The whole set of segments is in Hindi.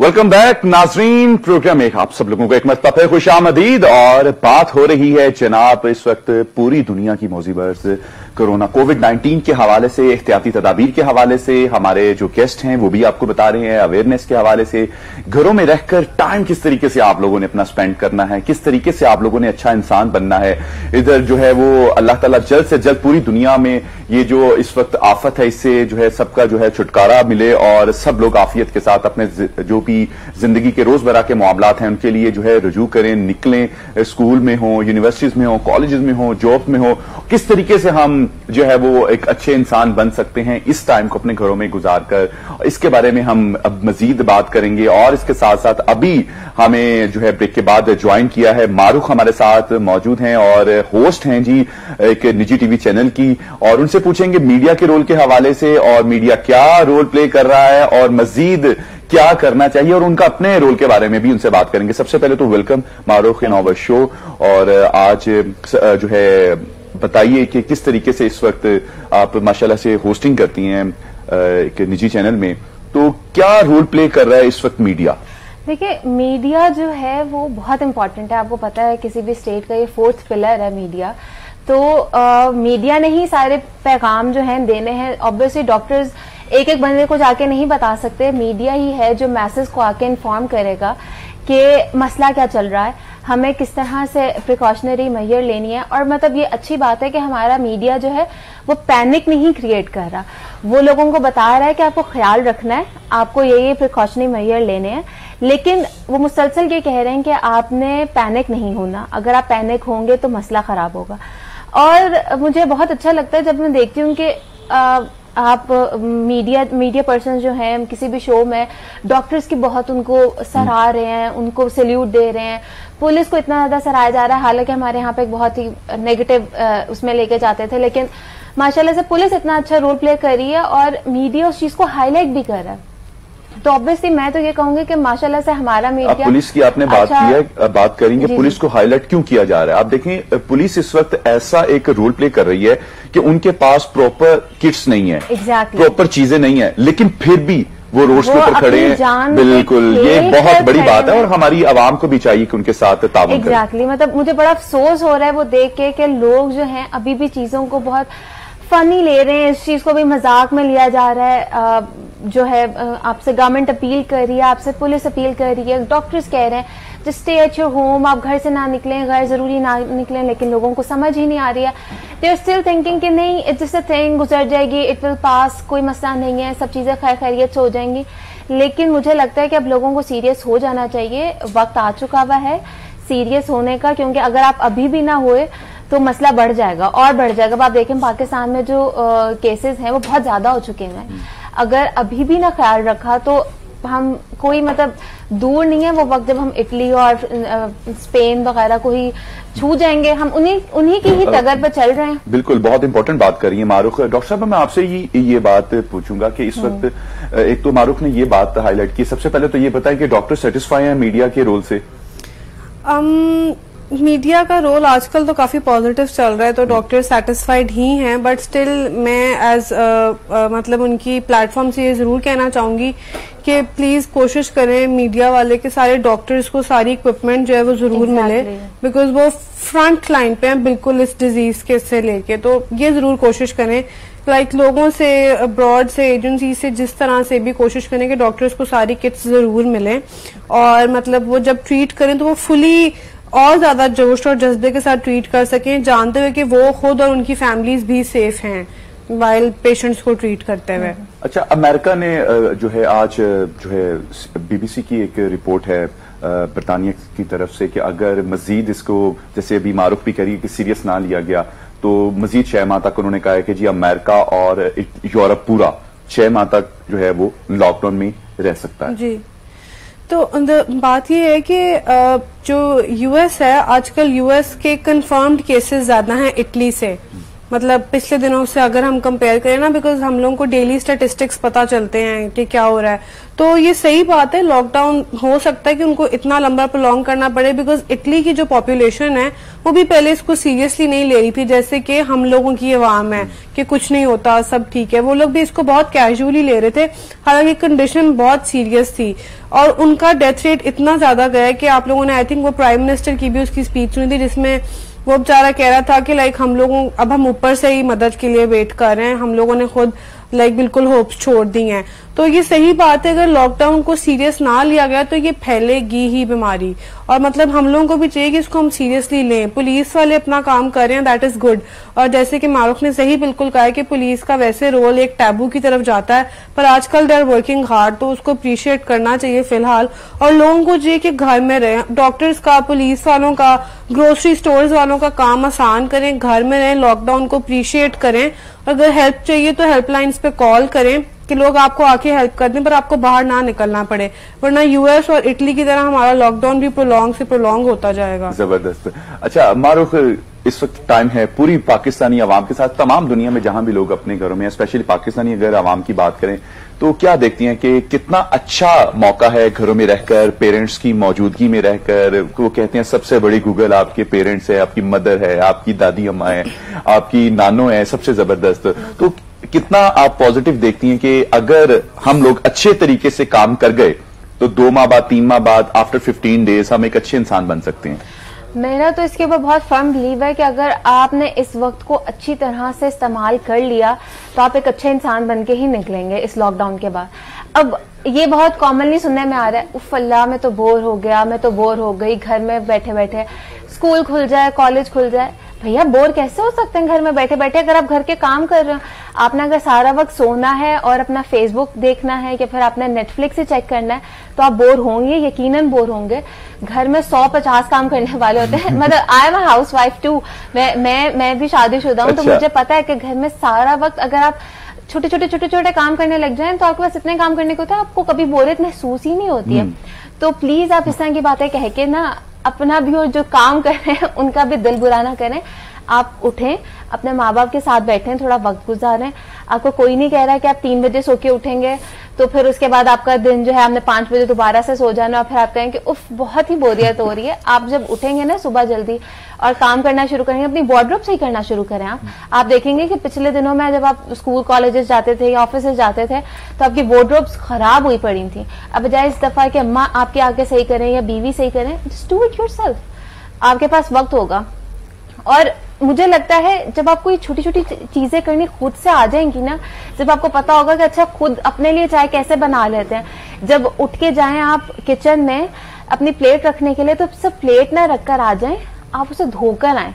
वेलकम बैक नाजरीन प्रोग्राम एक आप सब लोगों को एक मतलब है खुश और बात हो रही है जनाब इस वक्त पूरी दुनिया की मोजीबर्स कोरोना कोविड 19 के हवाले से, एहतियाती तदाबीर के हवाले से, हमारे जो गेस्ट हैं वो भी आपको बता रहे हैं अवेयरनेस के हवाले से। घरों में रहकर टाइम किस तरीके से आप लोगों ने अपना स्पेंड करना है, किस तरीके से आप लोगों ने अच्छा इंसान बनना है। इधर जो है वो अल्लाह ताला जल्द से जल्द पूरी दुनिया में ये जो इस वक्त आफत है, इससे जो है सबका जो है छुटकारा मिले और सब लोग आफियत के साथ अपने जो भी ज़िंदगी के रोज़मर्रा के मामला हैं, उनके लिए जो है रजू करें, निकलें, स्कूल में हो यूनिवर्सिटीज में हो कॉलेज में हो जॉब में हो। किस तरीके से हम जो है वो एक अच्छे इंसान बन सकते हैं इस टाइम को अपने घरों में गुजार कर। इसके बारे में हम अब मजीद बात करेंगे और इसके साथ साथ अभी हमें जो है ब्रेक के बाद ज्वाइन किया है मारूख हमारे साथ मौजूद हैं और होस्ट हैं जी, एक निजी टीवी चैनल की। और उनसे पूछेंगे मीडिया के रोल के हवाले से और मीडिया क्या रोल प्ले कर रहा है और मजीद क्या करना चाहिए और उनका अपने रोल के बारे में भी उनसे बात करेंगे। सबसे पहले तो वेलकम मारूख इन शो और आज जो है बताइए कि किस तरीके से इस वक्त आप माशाल्लाह से होस्टिंग करती हैं एक निजी चैनल में। तो क्या रोल प्ले कर रहा है इस वक्त मीडिया देखिए मीडिया जो है वो बहुत इंपॉर्टेंट है। आपको पता है किसी भी स्टेट का ये फोर्थ पिलर है मीडिया तो आ, मीडिया ने ही सारे पैगाम जो है देने हैं। ऑब्वियसली डॉक्टर्स एक एक बंदे को जाके नहीं बता सकते। मीडिया ही है जो मैसेज को आके इन्फॉर्म करेगा कि मसला क्या चल रहा है। हमें किस तरह से प्रिकॉशनरी मैयर लेनी है? और मतलब ये अच्छी बात है कि हमारा मीडिया जो है, वो पैनिक नहीं क्रिएट कर रहा। वो लोगों को बता रहा है कि आपको ख्याल रखना है, आपको ये ये प्रिकॉशनरी मैयर लेने हैं। लेकिन वो मुसलसल ये कह रहे हैं कि आपने पैनिक नहीं होना। अगर आप पैनिक होंगे तो मसला खराब होगा। और मुझे बहुत अच्छा लगता है जब मैं देखती हूँ कि आप मीडिया मीडिया पर्सन जो हैं किसी भी शो में डॉक्टर्स की बहुत उनको सराह रहे हैं उनको सल्यूट दे रहे हैं। पुलिस को इतना ज़्यादा सराहा जा रहा है हालाँकि हमारे यहाँ पे एक बहुत ही नेगेटिव उसमें लेके जाते थे लेकिन माशाल्लाह से पुलिस इतना अच्छा रोल प्ले कर रही है और मीडिया उस चीज़ को हाईलाइट भी कर रहा है। तो ऑब्वियसली मैं तो ये कहूँगी कि माशाल्लाह से हमारा मीडिया पुलिस की आपने बात अच्छा, की है बात करेंगे पुलिस को हाईलाइट क्यों किया जा रहा है? आप देखें पुलिस इस वक्त ऐसा एक रोल प्ले कर रही है कि उनके पास प्रॉपर किट्स नहीं है। Exactly. प्रॉपर चीज़ें नहीं है लेकिन फिर भी वो रोड के ऊपर खड़े हैं। बिल्कुल ये बहुत बड़ी बात है और हमारी आवाम को भी चाहिए कि उनके साथ ताबन एग्जैक्टली मतलब मुझे बड़ा अफसोस हो रहा है वो देख के कि लोग जो हैं अभी भी चीज़ों को बहुत फनी ले रहे हैं, इस चीज़ को भी मज़ाक में लिया जा रहा है। जो है आपसे गवर्नमेंट अपील कर रही है, आपसे पुलिस अपील कर रही है डॉक्टर्स कह रहे हैं just stay at your home आप घर से ना निकलें गैर ज़रूरी ना निकलें, लेकिन लोगों को समझ ही नहीं आ रही है। दे आर स्टिल थिंकिंग कि नहीं इट जस्ट अ थिंग गुजर जाएगी इट विल पास कोई मसला नहीं है, सब चीज़ें खैर खैरियत से हो जाएँगी। लेकिन मुझे लगता है कि अब लोगों को सीरियस हो जाना चाहिए, वक्त आ चुका हुआ है सीरियस होने का, क्योंकि अगर आप अभी भी ना हुए तो मसला बढ़ जाएगा और बढ़ जाएगा। अब आप देखें पाकिस्तान में जो केसेस हैं वो बहुत ज़्यादा हो चुके हैं। हम्म। अगर अभी भी ना ख्याल रखा तो हम कोई मतलब दूर नहीं है वो वक्त जब हम इटली और स्पेन वगैरह को ही छू जाएँगे। हम उन्हीं उन्हीं की ही टगर पर चल रहे हैं। बिल्कुल बहुत इंपॉर्टेंट बात करी है मारूख। डॉक्टर साहब मैं आपसे ये ये बात पूछूँगा कि इस हम्म। वक्त एक तो मारूख ने ये बात हाईलाइट की। सबसे पहले तो ये बताएँ कि डॉक्टर सेटिस्फाई है मीडिया के रोल से? um, मीडिया का रोल आजकल तो काफ़ी पॉजिटिव चल रहा है तो डॉक्टर सेटिस्फाइड ही हैं बट स्टिल मैं एज मतलब उनकी प्लेटफॉर्म से ये ज़रूर कहना चाहूँगी कि प्लीज़ कोशिश करें मीडिया वाले के सारे डॉक्टर्स को सारी इक्विपमेंट जो है वो ज़रूर exactly. मिले बिकॉज़ वो फ्रंट लाइन पे हैं बिल्कुल इस डिज़ीज़ के से लेके तो ये ज़रूर कोशिश करें लाइक like, लोगों से अब्रॉड से एजेंसी से जिस तरह से भी कोशिश करें कि डॉक्टर्स को सारी किट्स ज़रूर मिले और मतलब वो जब ट्रीट करें तो वो फुली और ज़्यादा जोश और जज्बे के साथ ट्रीट कर सकें। जानते हुए कि वो खुद और उनकी फैमिलीज़ भी सेफ़ हैं वाइल पेशेंट्स को ट्रीट करते हुए। अच्छा अमेरिका ने जो है आज जो है बीबीसी की एक रिपोर्ट है बरतानिया की तरफ़ से कि अगर मजीद इसको जैसे अभी मारूफ भी करिए कि सीरियस ना लिया गया तो मजीद छह माह तक उन्होंने कहा है कि जी अमेरिका और यूरोप पूरा छह माह तक जो है वो लॉकडाउन में रह सकता है। जी। तो बात ये है कि जो यूएस है, आजकल यूएस के कंफर्म्ड केसेस ज़्यादा हैं इटली से। मतलब पिछले दिनों से अगर हम कंपेयर करें ना बिकॉज़ हम लोगों को डेली स्टेटिस्टिक्स पता चलते हैं कि क्या हो रहा है। तो ये सही बात है लॉकडाउन हो सकता है कि उनको इतना लंबा प्रोलॉन्ग करना पड़े बिकॉज़ इटली की जो पॉपुलेशन है, वो भी पहले इसको सीरियसली नहीं ले रही थी, जैसे कि हम लोगों की ये वाम है कि कुछ नहीं होता, सब ठीक है। वो लोग भी इसको बहुत कैजुअली ले रहे थे, हालाँकि कंडीशन बहुत सीरियस थी, और उनका डेथ रेट इतना ज़्यादा गया कि आप लोगों ने आई थिंक वो प्राइम मिनिस्टर की भी उसकी स्पीच सुनी थी, जिसमें वो बेचारा कह रहा था कि लाइक हम लोगों, अब हम ऊपर से ही मदद के लिए वेट कर रहे हैं। हम लोगों ने खुद लाइक बिल्कुल होप्स छोड़ दी हैं। तो ये सही बात है, अगर लॉकडाउन को सीरियस ना लिया गया तो ये फैलेगी ही बीमारी। और मतलब हम लोगों को भी चाहिए कि इसको हम सीरियसली लें। पुलिस वाले अपना काम कर रहे हैं दैट इज़ गुड और जैसे कि मारूफ ने सही बिल्कुल कहा है कि पुलिस का वैसे रोल एक टैबू की तरफ़ जाता है, पर आजकल दे आर वर्किंग हार्ड तो उसको अप्रिशिएट करना चाहिए फ़िलहाल। और लोगों को चाहिए कि घर में रहें। डॉक्टर्स का, पुलिस वालों का ग्रोसरी स्टोर वालों का काम आसान करें, घर में रहें लॉकडाउन को अप्रिशिएट करें। अगर हेल्प चाहिए तो हेल्पलाइंस पे कॉल करें। कि लोग आपको आके हेल्प कर दें, पर आपको बाहर ना निकलना पड़े। वरना यूएस और इटली की तरह हमारा लॉकडाउन भी प्रोलॉन्ग से प्रोलॉन्ग होता जाएगा। ज़बरदस्त। अच्छा मारूख, इस वक्त टाइम है, पूरी पाकिस्तानी आवाम के साथ, तमाम दुनिया में जहाँ भी लोग अपने घरों में स्पेशली पाकिस्तानी अगर आवाम की बात करें तो क्या देखती हैं कि कितना अच्छा मौका है घरों में रहकर पेरेंट्स की मौजूदगी में रहकर? वो कहते हैं, सबसे बड़ी गूगल आपके पेरेंट्स है, आपकी मदर है, आपकी दादी अम्मा है, आपकी नानो है, सबसे ज़बरदस्त। तो कितना आप पॉजिटिव देखती हैं कि अगर हम लोग अच्छे तरीके से काम कर गए तो दो माह बाद, तीन माह बाद आफ्टर फिफ्टीन डेज़ हम एक अच्छे इंसान बन सकते हैं। मेरा तो इसके ऊपर बहुत फर्म बिलीव है कि अगर आपने इस वक्त को अच्छी तरह से इस्तेमाल कर लिया तो आप एक अच्छे इंसान बन के ही निकलेंगे इस लॉकडाउन के बाद। अब ये बहुत कॉमनली सुनने में आ रहा है, उफ, अल्लाह, मैं तो बोर हो गया, मैं तो बोर हो गई, घर में बैठे बैठे स्कूल खुल जाए कॉलेज खुल जाए। भैया बोर कैसे हो सकते हैं घर में बैठे बैठे अगर आप घर के काम कर रहे हो? आपने अगर सारा वक्त सोना है और अपना फेसबुक देखना है या फिर आपने नेटफ्लिक्स ही चेक करना है तो आप बोर होंगे यकीनन बोर होंगे। घर में सौ पचास काम करने वाले होते हैं। मतलब I am house wife too मैं मैं मैं भी शादीशुदा हूँ तो अच्छा। मुझे पता है कि घर में सारा वक्त अगर आप छोटे छोटे छोटे छोटे काम करने लग जाए तो आपके पास इतने काम करने को होता है आपको कभी बोरियत महसूस ही नहीं होती है। तो प्लीज़ आप इस तरह की बातें कह के ना अपना भी और जो काम कर रहे हैं उनका भी दिल बुरा ना करें। आप उठें, अपने माँ बाप के साथ बैठें, थोड़ा वक्त गुजारें। आपको कोई नहीं कह रहा है कि आप तीन बजे सो के उठेंगे तो फिर उसके बाद आपका दिन जो है, आपने पाँच बजे दोबारा से सो जाना, और फिर आप कहें कि उफ, बहुत ही बोरियत हो रही है। आप जब उठेंगे ना सुबह जल्दी, और काम करना शुरू करेंगे, अपनी वार्डरोब से ही करना शुरू करें आप। आप देखेंगे कि पिछले दिनों में जब आप स्कूल, कॉलेजेस जाते थे या ऑफ़िस जाते थे तो आपकी वार्डरोब्स खराब हुई पड़ी थी। अब बजाय इस दफ़ा कि अम्मा आपके आगे सही करें या बीवी सही करें जस्ट डू इट योर आपके पास वक्त होगा। और मुझे लगता है जब आपको ये छोटी छोटी चीज़ें करनी खुद से आ जाएँगी ना जब आपको पता होगा कि अच्छा खुद अपने लिए चाय कैसे बना लेते हैं। जब उठ के जाए आप किचन में अपनी प्लेट रखने के लिए तो सब प्लेट ना रखकर आ जाए आप उसे धोकर आए।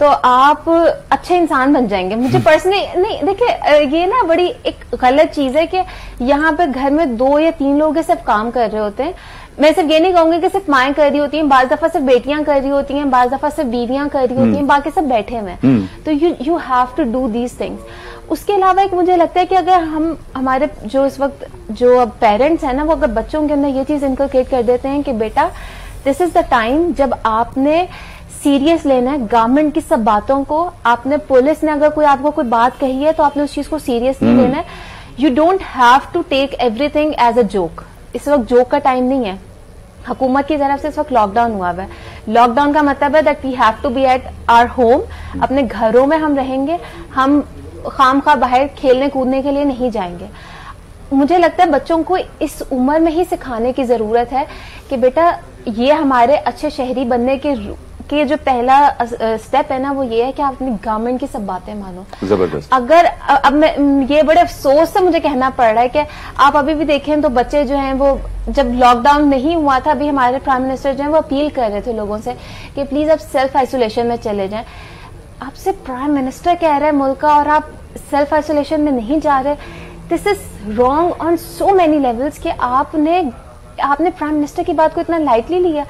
तो आप अच्छे इंसान बन जाएँगे। मुझे पर्सनली नहीं देखिए ये ना बड़ी एक गलत चीज़ है कि यहाँ पे घर में दो या तीन लोग सिर्फ़ काम कर रहे होते हैं। मैं सिर्फ़ ये नहीं कहूँगी कि सिर्फ़ माएँ कर रही होती हैं बाज दफ़ा सिर्फ़ बेटियाँ कर रही होती हैं बाज दफ़ा सिर्फ़ बीवियाँ कर रही होती हैं बाकी सब बैठे हुए हैं। तो you you have to do these things उसके अलावा एक मुझे लगता है कि अगर हम हमारे जो इस वक्त जो अब पेरेंट्स हैं ना वो अगर बच्चों के अंदर ये चीज़ इनकलकेट कर देते हैं कि बेटा दिस इज़ द टाइम जब आपने सीरियस लेना है गवर्नमेंट की सब बातों को आपने पुलिस ने अगर कोई आपको कोई बात कही है तो आपने उस चीज़ को सीरियसली लेना है। You don't have to take everything as a joke इस वक्त जोक का टाइम नहीं है। हुकूमत की तरफ़ से इस वक्त लॉकडाउन हुआ हुआ है। लॉकडाउन का मतलब है that we have to be at our home अपने घरों में हम रहेंगे। हम खाम खा बाहर खेलने कूदने के लिए नहीं जाएँगे। मुझे लगता है बच्चों को इस उम्र में ही सिखाने की ज़रूरत है कि बेटा, ये हमारे अच्छे शहरी बनने के कि जो पहला स्टेप है ना वो ये है कि आप अपनी गवर्नमेंट की सब बातें मानो। ज़बरदस्त। अगर अब मैं ये बड़े अफसोस से मुझे कहना पड़ रहा है कि आप अभी भी देखें तो बच्चे जो हैं वो जब लॉकडाउन नहीं हुआ था अभी हमारे प्राइम मिनिस्टर जो है वो अपील कर रहे थे लोगों से कि प्लीज़ आप सेल्फ आइसोलेशन में चले जाएँ। आपसे प्राइम मिनिस्टर कह रहे हैं मुल्क का और आप सेल्फ आइसोलेशन में नहीं जा रहे। This is wrong on so many levels कि आपने आपने प्राइम मिनिस्टर की बात को इतना लाइटली लिया।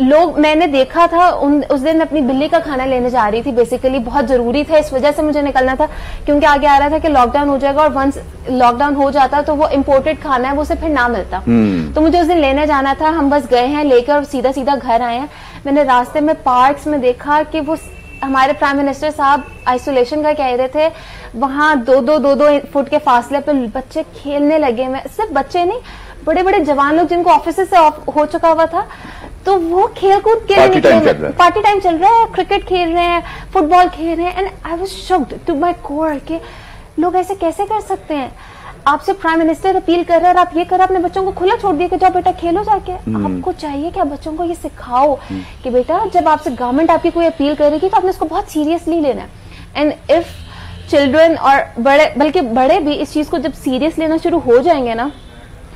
लोग मैंने देखा था उन उस दिन अपनी बिल्ली का खाना लेने जा रही थी बेसिकली बहुत ज़रूरी था इस वजह से मुझे निकलना था क्योंकि आगे आ रहा था कि लॉकडाउन हो जाएगा और वंस लॉकडाउन हो जाता तो वो इम्पोर्टेड खाना है वो उसे फिर ना मिलता। तो मुझे उस दिन लेने जाना था हम बस गए हैं लेकर और सीधा सीधा घर आए हैं। मैंने रास्ते में पार्क्स में देखा कि वो हमारे प्राइम मिनिस्टर साहब आइसोलेशन का कह रहे थे वहाँ दो दो दो दो फुट के फासले पर बच्चे खेलने लगे हुए सिर्फ़ बच्चे नहीं बड़े बड़े जवान लोग जिनको ऑफ़िस से हो चुका हुआ था तो वो खेल कूद के पार्टी टाइम चल रहा है पार्टी टाइम चल रहा है क्रिकेट खेल रहे हैं फुटबॉल खेल रहे हैं and I was shocked to my core के लोग ऐसे कैसे कर सकते हैं आपसे प्राइम मिनिस्टर अपील कर रहा है और आप ये कर अपने बच्चों को खुला छोड़ दिया कि जाओ बेटा खेलो जाके हम्म। आपको चाहिए कि आप बच्चों को ये सिखाओ हम्म। कि बेटा जब आपसे गवर्नमेंट आपकी कोई अपील करेगी तो आपने उसको बहुत सीरियसली लेना है एंड इफ़ चिल्ड्रन और बड़े बल्कि बड़े भी इस चीज़ को जब सीरियस लेना शुरू हो जाएँगे ना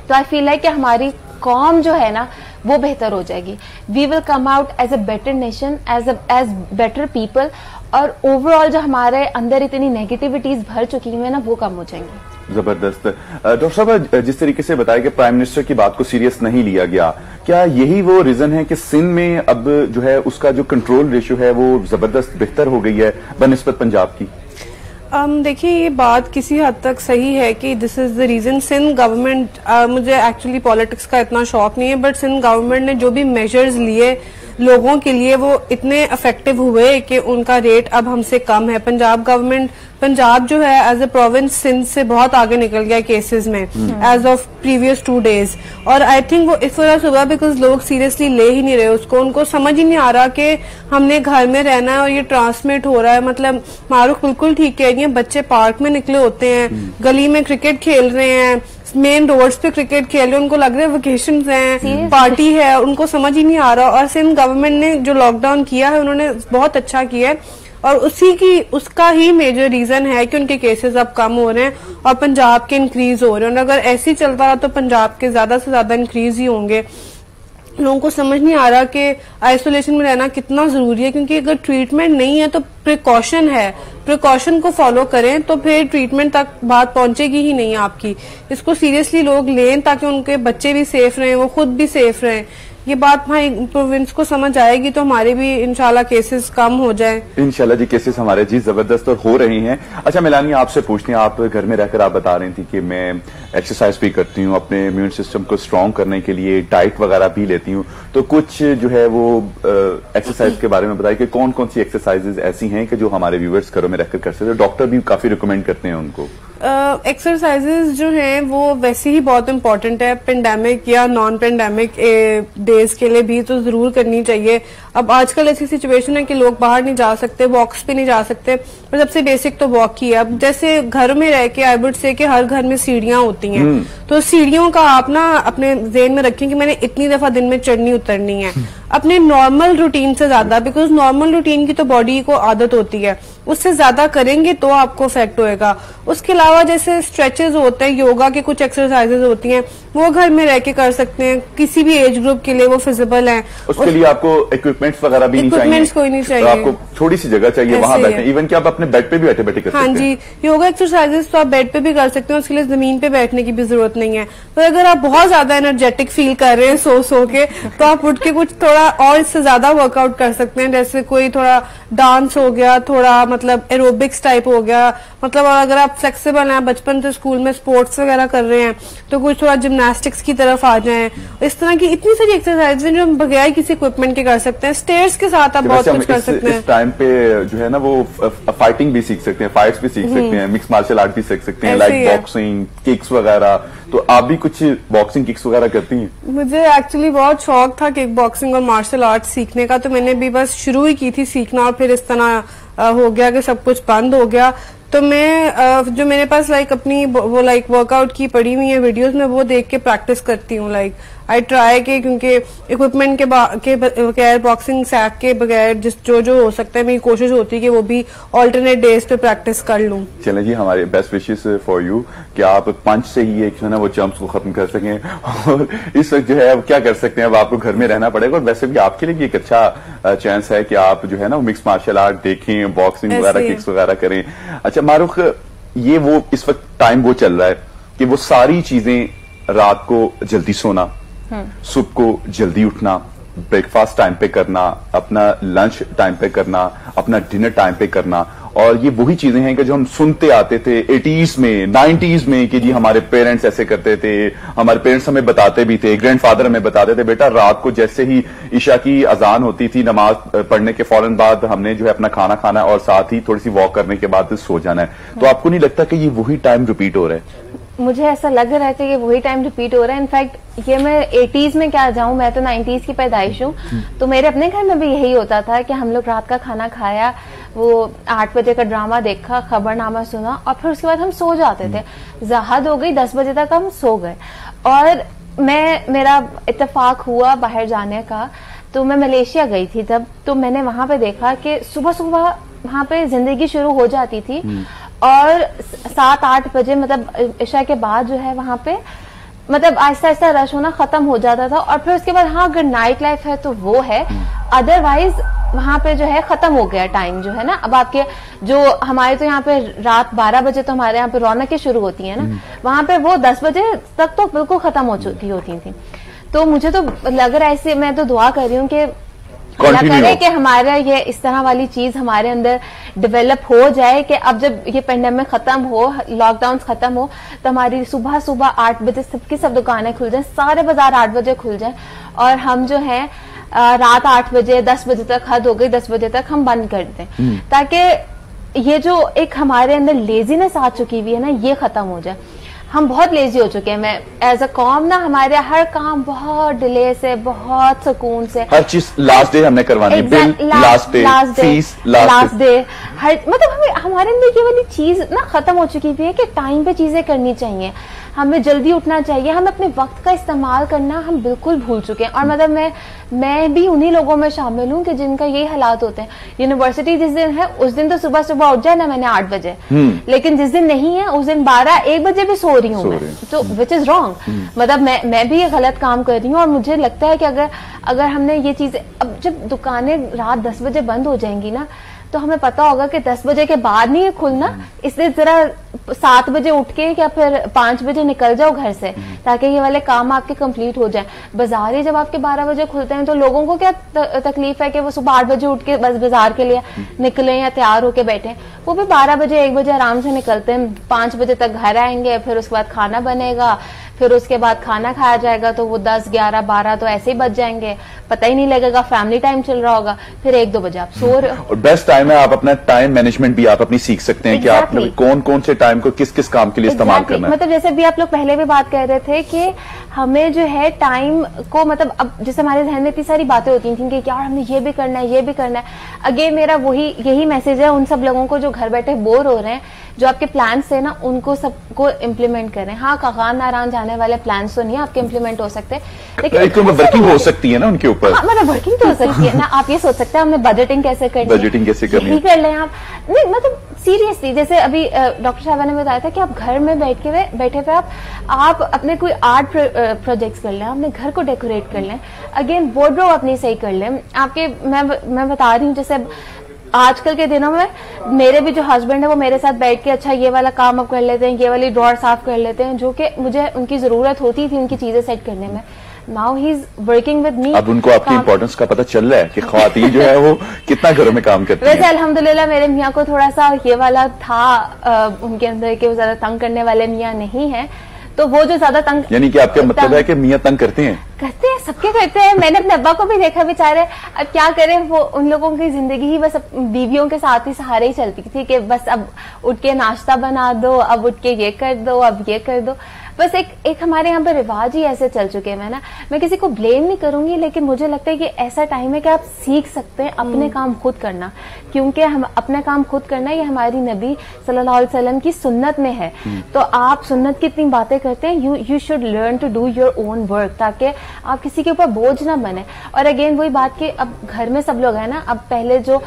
तो आई फील लाइक कि हमारी कॉम जो है ना वो बेहतर हो जाएगी। We will come out as a better nation as as better people और ओवरऑल जो हमारे अंदर इतनी नेगेटिविटीज भर चुकी हुई है ना, वो कम हो जाएँगी। ज़बरदस्त। डॉक्टर साहब जिस तरीके से बताया कि प्राइम मिनिस्टर की बात को सीरियस नहीं लिया गया, क्या यही वो रीजन है कि सिंध में अब जो है उसका जो कंट्रोल रेशियो है वो ज़बरदस्त बेहतर हो गई है बनस्पत पंजाब की? Um, देखिए ये बात किसी हद तक सही है कि this is the reason Sindh government मुझे एक्चुअली पॉलिटिक्स का इतना शौक नहीं है बट सिंध गवर्नमेंट ने जो भी मेजर्स लिए लोगों के लिए वो इतने इफ़ेक्टिव हुए कि उनका रेट अब हमसे कम है। पंजाब गवर्नमेंट पंजाब जो है एज ए प्रोविंस सिंध से बहुत आगे निकल गया केसेस में as of previous two days और आई थिंक वो इस वजह से हुआ बिकॉज़ लोग सीरियसली ले ही नहीं रहे उसको। उनको समझ ही नहीं आ रहा कि हमने घर में रहना है और ये ट्रांसमिट हो रहा है। मतलब मारूख बिल्कुल ठीक कह रही है बच्चे पार्क में निकले होते हैं हम्म। गली में क्रिकेट खेल रहे हैं मेन रोड्स पे क्रिकेट खेल रहे हैं उनको लग रहा है वेकेशन हैं पार्टी है उनको समझ ही नहीं आ रहा। और सिंध गवर्नमेंट ने जो लॉकडाउन किया है उन्होंने बहुत अच्छा किया है। और उसी की उसका ही मेजर रीजन है कि उनके केसेस अब कम हो रहे हैं और पंजाब के इंक्रीज हो रहे हैं। और अगर ऐसे ही चलता रहा तो पंजाब के ज़्यादा से ज़्यादा इंक्रीज ही होंगे। लोगों को समझ नहीं आ रहा कि आइसोलेशन में रहना कितना ज़रूरी है, क्योंकि अगर ट्रीटमेंट नहीं है तो प्रिकॉशन है। प्रिकॉशन को फॉलो करें तो फिर ट्रीटमेंट तक बात पहुंचेगी ही नहीं आपकी। इसको सीरियसली लोग लें ताकि उनके बच्चे भी सेफ़ रहें, वो खुद भी सेफ़ रहें। ये बात भाई प्रोविंस को समझ आएगी तो हमारे भी इंशाल्लाह केसेस कम हो जाए। इंशाल्लाह जी केसेस हमारे जी ज़बरदस्त और हो रही हैं। अच्छा मिलानी आपसे पूछती हैं आप घर में रहकर आप बता रही थी कि मैं एक्सरसाइज भी करती हूँ अपने इम्यून सिस्टम को स्ट्रांग करने के लिए डाइट वगैरह भी लेती हूँ। तो कुछ जो है वो एक्सरसाइज के बारे में बताइए कि कौन कौन सी एक्सरसाइजेज ऐसी हैं कि जो हमारे व्यूवर्स घरों में रहकर कर सकते हैं डॉक्टर भी काफ़ी रिकमेंड करते हैं उनको। एक्सरसाइजेज uh, जो हैं वो वैसे ही बहुत इंपॉर्टेंट है पेंडेमिक या नॉन पेंडेमिक डेज़ के लिए भी तो ज़रूर करनी चाहिए। अब आजकल ऐसी सिचुएशन है कि लोग बाहर नहीं जा सकते वॉक्स पे नहीं जा सकते पर सबसे बेसिक तो वॉक ही है। अब जैसे घर में रह के आई वुड से कि हर घर में सीढ़ियाँ होती हैं। हम्म। तो सीढ़ियों का आप ना अपने जेन में रखें कि मैंने इतनी दफ़ा दिन में चढ़नी उतरनी है। अपने नॉर्मल रूटीन से ज़्यादा बिकॉज़ नॉर्मल रूटीन की तो बॉडी को आदत होती है। उससे ज़्यादा करेंगे तो आपको इफ़ेक्ट होएगा। उसके अलावा जैसे स्ट्रेचेस होते हैं योगा के कुछ एक्सरसाइजेज होती हैं वो घर में रह के कर सकते हैं। किसी भी एज ग्रुप के लिए वो फिजिबल है। उसके लिए आपको इक्विपमेंट्स वगैरह भी नहीं चाहिए। कोई नहीं चाहिए। तो आपको थोड़ी सी जगह चाहिए वहाँ बैठे इवन की आप अपने बेड पे भी बैठे बैठे हाँ हाँ जी योगा एक्सरसाइजेस तो आप बेड पे भी कर सकते हैं उसके लिए ज़मीन पे बैठने की भी ज़रूरत नहीं है। तो अगर आप बहुत ज़्यादा एनर्जेटिक फील कर रहे हैं सो सो के तो आप उठ के कुछ थोड़ा और इससे ज़्यादा वर्कआउट कर सकते हैं। जैसे कोई थोड़ा डांस हो गया थोड़ा मतलब एरोबिक्स टाइप हो गया मतलब और अगर आप फ्लेक्सिबल हैं बचपन से स्कूल में स्पोर्ट्स वगैरह कर रहे हैं तो कुछ थोड़ा जिमनास्टिक्स की तरफ़ आ जाए। इस तरह की इतनी सारी एक्सरसाइज है जो हम बगैर किसी इक्विपमेंट के कर सकते हैं। स्टेयर्स के साथ आप बहुत कुछ कर सकते हैं। टाइम पे जो है ना वो फाइटिंग भी सीख सकते हैं फाइट्स भी सीख सकते हैं मिक्स मार्शल आर्ट भी सीख सकते हैं लाइक बॉक्सिंग किक्स वगैरह। तो आप भी कुछ बॉक्सिंग किक्स वगैरह करती हैं? मुझे एक्चुअली बहुत शौक था किक बॉक्सिंग और मार्शल आर्ट सीखने का तो मैंने भी बस शुरू ही की थी सीखना और फिर इस तरह हो गया कि सब कुछ बंद हो गया। तो मैं जो मेरे पास लाइक अपनी वो लाइक वर्कआउट की पड़ी हुई है वीडियोस में वो देख के प्रैक्टिस करती हूँ लाइक आई ट्राई के क्योंकि इक्विपमेंट के के बगैर बॉक्सिंग सैक के बगैर जिस जो जो हो सकता है मेरी कोशिश होती है कि वो भी ऑल्टरनेट डेज़ पे प्रैक्टिस कर लूँ। चले जी हमारे बेस्ट विशेष फॉर यू कि आप पंच से ही एक जो है ना वो जम्प्स को खत्म कर सकें। और इस वक्त जो है अब क्या कर सकते हैं? अब आपको घर में रहना पड़ेगा और वैसे भी आपके लिए एक अच्छा चांस है कि आप जो है ना मिक्स मार्शल आर्ट देखें बॉक्सिंग वगैरह किक्स वगैरह करें। अच्छा मारूख ये वो इस वक्त टाइम वो चल रहा है कि वो सारी चीज़ें रात को जल्दी सोना। सुबह को जल्दी उठना ब्रेकफास्ट टाइम पे करना अपना लंच टाइम पे करना अपना डिनर टाइम पे करना। और ये वही चीज़ें हैं कि जो हम सुनते आते थे एटीज में नाइन्टीज में कि जी हमारे पेरेंट्स ऐसे करते थे हमारे पेरेंट्स हमें बताते भी थे ग्रैंडफादर हमें बताते थे बेटा रात को जैसे ही ईशा की अजान होती थी नमाज़ पढ़ने के फ़ौरन बाद हमने जो है अपना खाना खाना है और साथ ही थोड़ी सी वॉक करने के बाद सो जाना है। तो आपको नहीं लगता कि ये वही टाइम रिपीट हो रहा है? मुझे ऐसा लग रहा है कि वही टाइम रिपीट हो रहा है। इनफैक्ट ये मैं एटीज में क्या जाऊँ? मैं तो नाइन्टीज की पैदाइश हूँ। तो मेरे अपने घर में भी यही होता था कि हम लोग रात का खाना खाया, वो आठ बजे का ड्रामा देखा, खबरनामा सुना, और फिर उसके बाद हम सो जाते थे। जहाद हो गई, दस बजे तक हम सो गए। और मैं, मेरा इतफाक हुआ बाहर जाने का। तो मैं मलेशिया गई थी तब। तो मैंने वहाँ पे देखा कि सुबह सुबह वहाँ पे ज़िंदगी शुरू हो जाती थी। और सात आठ बजे मतलब ईशा के बाद जो है वहाँ पे मतलब आहिस्ता आहिस्ता रश होना खत्म हो जाता था और फिर उसके बाद हाँ अगर नाइट लाइफ है तो वो है। अदरवाइज़ वहाँ पे जो है खत्म हो गया टाइम जो है ना। अब आपके जो हमारे तो यहाँ पे रात 12 बजे तो हमारे यहाँ पे रौनकें शुरू होती है ना। हम्म। वहाँ पे वो 10 बजे तक तो बिल्कुल खत्म हो चुकी होती थी। तो मुझे तो लग रहा है ऐसे मैं तो दुआ कर रही हूँ कि करे कि हमारा ये इस तरह वाली चीज़ हमारे अंदर डेवलप हो जाए कि अब जब ये पेंडेमिक खत्म हो लॉकडाउन खत्म हो तो हमारी सुबह सुबह आठ बजे सबकी सब दुकानें खुल जाए सारे बाज़ार आठ बजे खुल जाए और हम जो है रात आठ बजे दस बजे तक हद हो गई दस बजे तक हम बंद कर दें। हम्म। ताकि ये जो एक हमारे अंदर लेजीनेस आ चुकी हुई है ना ये खत्म हो जाए। हम बहुत लेजी हो चुके हैं। मैं एज अ कॉम ना हमारे हर काम बहुत डिले से बहुत सुकून से। हर चीज़ लास्ट डे हमने करवानी bill last day last fees last day हर मतलब हमें हमारे अंदर ये वाली चीज़ ना खत्म हो चुकी हुई है कि टाइम पे चीज़ें करनी चाहिए। हमें जल्दी उठना चाहिए। हम अपने वक्त का इस्तेमाल करना हम बिल्कुल भूल चुके हैं। और मतलब मैं मैं भी उन्हीं लोगों में शामिल हूँ कि जिनका यही हालात होते हैं। यूनिवर्सिटी जिस दिन है उस दिन तो सुबह सुबह उठ जाए ना मैंने आठ बजे। हम्म। लेकिन जिस दिन नहीं है उस दिन बारह एक बजे भी सो रही हूँ मैं। तो विच इज़ रॉन्ग मतलब मैं मैं भी ये गलत काम कर रही हूँ और मुझे लगता है कि अगर अगर हमने ये चीज़ें अब जब दुकानें रात दस बजे बंद हो जाएँगी ना तो हमें पता होगा कि दस बजे के बाद नहीं है खुलना। इसलिए जरा सात बजे उठ के या फिर पाँच बजे निकल जाओ घर से ताकि ये वाले काम आपके कंप्लीट हो जाए। बाज़ार ही जब आपके बारह बजे खुलते हैं तो लोगों को क्या तकलीफ़ है कि वो सुबह आठ बजे उठ के बस बाज़ार के लिए निकले या तैयार होके बैठे? वो भी बारह बजे एक बजे आराम से निकलते हैं। पाँच बजे तक घर आएँगे फिर उसके बाद खाना बनेगा फिर उसके बाद खाना खाया जाएगा तो वो दस ग्यारह बारह तो ऐसे ही बच जाएँगे। पता ही नहीं लगेगा फैमिली टाइम चल रहा होगा। फिर एक दो बजे आप सो रहे हो। बेस्ट टाइम है आप अपना टाइम मैनेजमेंट भी आप अपनी सीख सकते हैं exactly. कि आप कौन कौन से टाइम को किस किस काम के लिए इस्तेमाल exactly. करना है। मतलब जैसे भी आप लोग पहले भी बात कर रहे थे कि हमें जो है टाइम को मतलब अब जैसे हमारे जहन में इतनी सारी बातें होती थी कि यार हमने ये भी करना है ये भी करना है। अगेन मेरा वही यही मैसेज है उन सब लोगों को जो घर बैठे बोर हो रहे हैं। जो आपके प्लान्स है ना उनको सबको इम्प्लीमेंट करें। हाँ कगान नारायण जाने वाले प्लान्स तो नहीं है आपके इम्प्लीमेंट हो सकते। लेकिन वर्किंग हो सकती है ना उनके ऊपर। हाँ, मतलब वर्किंग तो हो सकती है ना। आप ये सोच सकते हैं हमने बजटिंग कैसे करनी बजटिंग कैसे करनी कर लें आप। नहीं मतलब सीरियसली जैसे अभी डॉक्टर साहबा ने बताया था कि आप घर में बैठ के बैठे हुए आप आप अपने कोई आर्ट प्रोजेक्ट्स कर लें अपने घर को डेकोरेट कर लें। अगेन वार्ड्रोब अपनी सही कर लें। आपके मैं मैं बता रही हूँ जैसे आजकल के दिनों में मेरे भी जो हस्बैंड है वो मेरे साथ बैठ के अच्छा ये वाला काम अब कर लेते हैं ये वाली ड्रॉर साफ़ कर लेते हैं जो कि मुझे उनकी ज़रूरत होती थी उनकी चीज़ें सेट करने में। Now he is working with me अब उनको आपकी इंपॉर्टेंस का पता चल रहा है कि खातन जो है वो कितना घरों में काम करती है। वैसे अल्हम्दुलिल्लाह मेरे मियाँ को थोड़ा सा ये वाला था आ, उनके अंदर के वो ज़्यादा तंग करने वाले मियाँ नहीं है तो वो जो ज़्यादा तंग यानी कि आपका मतलब है कि मियाँ तंग करते हैं? करते हैं सबके करते हैं। मैंने अपने अब्बा को भी देखा बेचारे। अब क्या करें वो उन लोगों की ज़िंदगी ही बस बीवियों के साथ ही सहारे ही चलती थी कि बस अब उठ के नाश्ता बना दो अब उठ के ये कर दो अब ये कर दो। बस एक एक हमारे यहाँ पर रिवाज ही ऐसे चल चुके हैं ना मैं किसी को ब्लेम नहीं करूँगी लेकिन मुझे लगता है कि ऐसा टाइम है कि आप सीख सकते हैं अपने हम्म। काम खुद करना क्योंकि हम अपने काम खुद करना ये हमारी नबी सल्लल्लाहु अलैहि वसल्लम की सुन्नत में है हम्म। तो आप सुन्नत की इतनी बातें करते हैं you you should learn to do your own work ताकि आप किसी के ऊपर बोझ ना बने और अगेन वही बात कि अब घर में सब लोग हैं ना अब पहले जो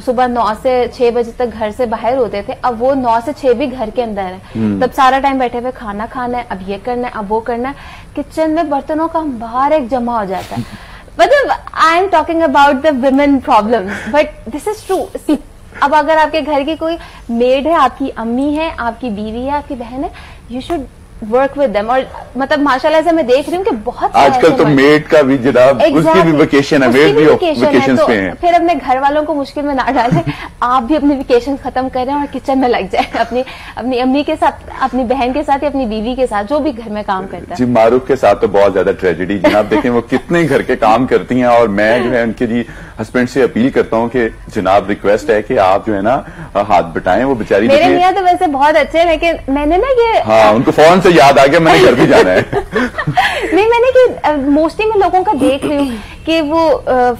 सुबह नौ से छह बजे तक घर से बाहर होते थे अब वो नौ से छह भी घर के अंदर है। हम्म। तब सारा टाइम बैठे हुए खाना खाना है अब ये करना है अब वो करना है। किचन में बर्तनों का बाहर एक जमा हो जाता है। मतलब I am talking about the women problem but this is true अब अगर आपके घर की कोई मेड है आपकी अम्मी है आपकी बीवी है आपकी बहन है you should work with them और मतलब माशाल्लाह से मैं देख रही हूँ कि बहुत आजकल तो मेड का भी जनाब उसकी भी वेकेशन है मेड भी वेकेशन पे है। फिर अपने घर वालों को मुश्किल में ना डाले आप भी अपनी वेकेशन खत्म करें और किचन में लग जाए अपनी अपनी अम्मी के साथ अपनी बहन के साथ या अपनी बीवी के साथ जो भी घर में काम करता है। जी मारूफ के साथ तो बहुत ज़्यादा ट्रेजिडी जनाब देखें वो कितने घर के काम करती हैं और मैं जो है उनके जी हस्बैंड से अपील करता हूँ कि जनाब रिक्वेस्ट है कि आप जो है ना हाथ बटाएँ वो बेचारी मेरे मियाँ तो वैसे बहुत अच्छे हैं लेकिन मैंने ना ये हाँ उनको फ़ोन से याद आ गया मैंने घर भी जाना है। नहीं मैंने कि मोस्टली मैं लोगों का देख रही हूँ कि वो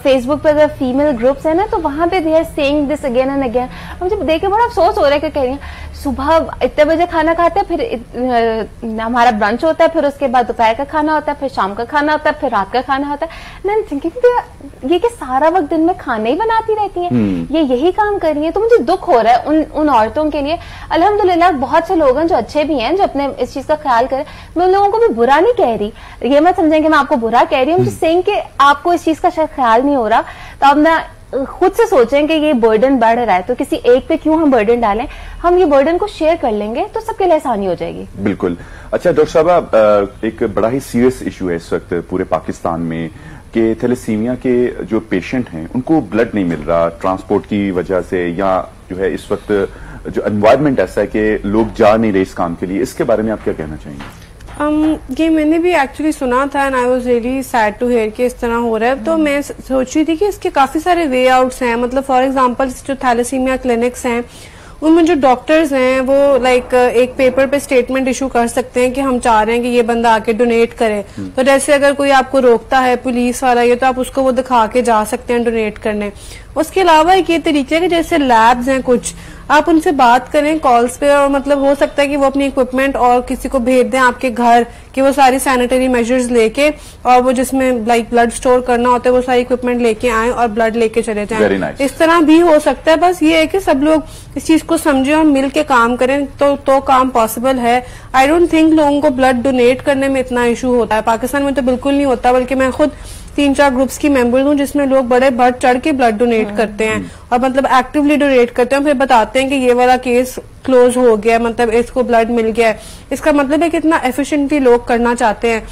फेसबुक पे अगर फीमेल ग्रुप्स है ना तो वहाँ पे they are saying this again and again मुझे देख के बड़ा अफसोस हो रहा है कि कह रही सुबह इतने बजे खाना खाते हैं फिर हमारा ब्रंच होता है फिर उसके बाद दोपहर का खाना होता है फिर शाम का खाना होता है फिर रात का खाना होता है। मैं थिंकिंग ये कि सारा वक्त दिन में खाना ही बनाती रहती हैं। हम्म। ये यही काम कर रही है। तो मुझे दुख हो रहा है उन उन औरतों के लिए। अल्हम्दुलिल्लाह बहुत से लोग हैं जो अच्छे भी हैं जो अपने इस चीज़ का ख्याल करें। मैं उन लोगों को भी बुरा नहीं कह रही। ये मत समझें कि मैं आपको बुरा कह रही हूँ। कि आपको इस चीज़ का शायद ख्याल नहीं हो रहा। तो अब मैं खुद से सोचें कि ये बर्डन बढ़ रहा है तो किसी एक पे क्यों हम बर्डन डालें? हम ये बर्डन को शेयर कर लेंगे तो सबके लिए आसानी हो जाएगी। बिल्कुल। अच्छा डॉक्टर साहब एक बड़ा ही सीरियस इशू है इस वक्त पूरे पाकिस्तान में कि थैलेसीमिया के जो पेशेंट हैं, उनको ब्लड नहीं मिल रहा ट्रांसपोर्ट की वजह से या जो है इस वक्त जो एनवायरमेंट ऐसा है कि लोग जा नहीं रहे इस काम के लिए इसके बारे में आप क्या कहना चाहेंगे um, ये मैंने भी एक्चुअली सुना था and I was really sad to hear कि इस तरह हो रहा है hmm. तो मैं सोच रही थी कि इसके काफ़ी सारे वे आउट्स हैं मतलब फॉर एग्जांपल जो थैलेसीमिया क्लिनिक्स हैं उनमें जो डॉक्टर्स हैं वो लाइक एक पेपर पे स्टेटमेंट इशू कर सकते हैं कि हम चाह रहे हैं कि ये बंदा आके डोनेट करे हम्म। तो जैसे अगर कोई आपको रोकता है पुलिस वाला ये तो आप उसको वो दिखा के जा सकते हैं डोनेट करने उसके अलावा एक ये तरीके के जैसे लैब्स हैं कुछ आप उनसे बात करें कॉल्स पे और मतलब हो सकता है कि वो अपनी इक्विपमेंट और किसी को भेज दें आपके घर कि वो सारी सैनिटरी मेजर्स लेके और वो जिसमें लाइक ब्लड स्टोर करना होता है वो सारी इक्विपमेंट लेके आए और ब्लड लेके चले जाएँ। Nice. इस तरह भी हो सकता है बस ये है कि सब लोग इस चीज़ को समझे और मिल के काम करें तो तो काम पॉसिबल है। आई डोंट थिंक लोगों को ब्लड डोनेट करने में इतना इशू होता है। पाकिस्तान में तो बिल्कुल नहीं होता बल्कि मैं खुद तीन चार ग्रुप्स की मेंबर हूँ जिसमें लोग बड़े बढ़ चढ़ के ब्लड डोनेट हम्म, करते हैं। हम्म। और मतलब एक्टिवली डोनेट करते हैं फिर बताते हैं कि ये वाला केस क्लोज हो गया मतलब इसको ब्लड मिल गया है। इसका मतलब है कितना एफिशिएंटली लोग करना चाहते हैं।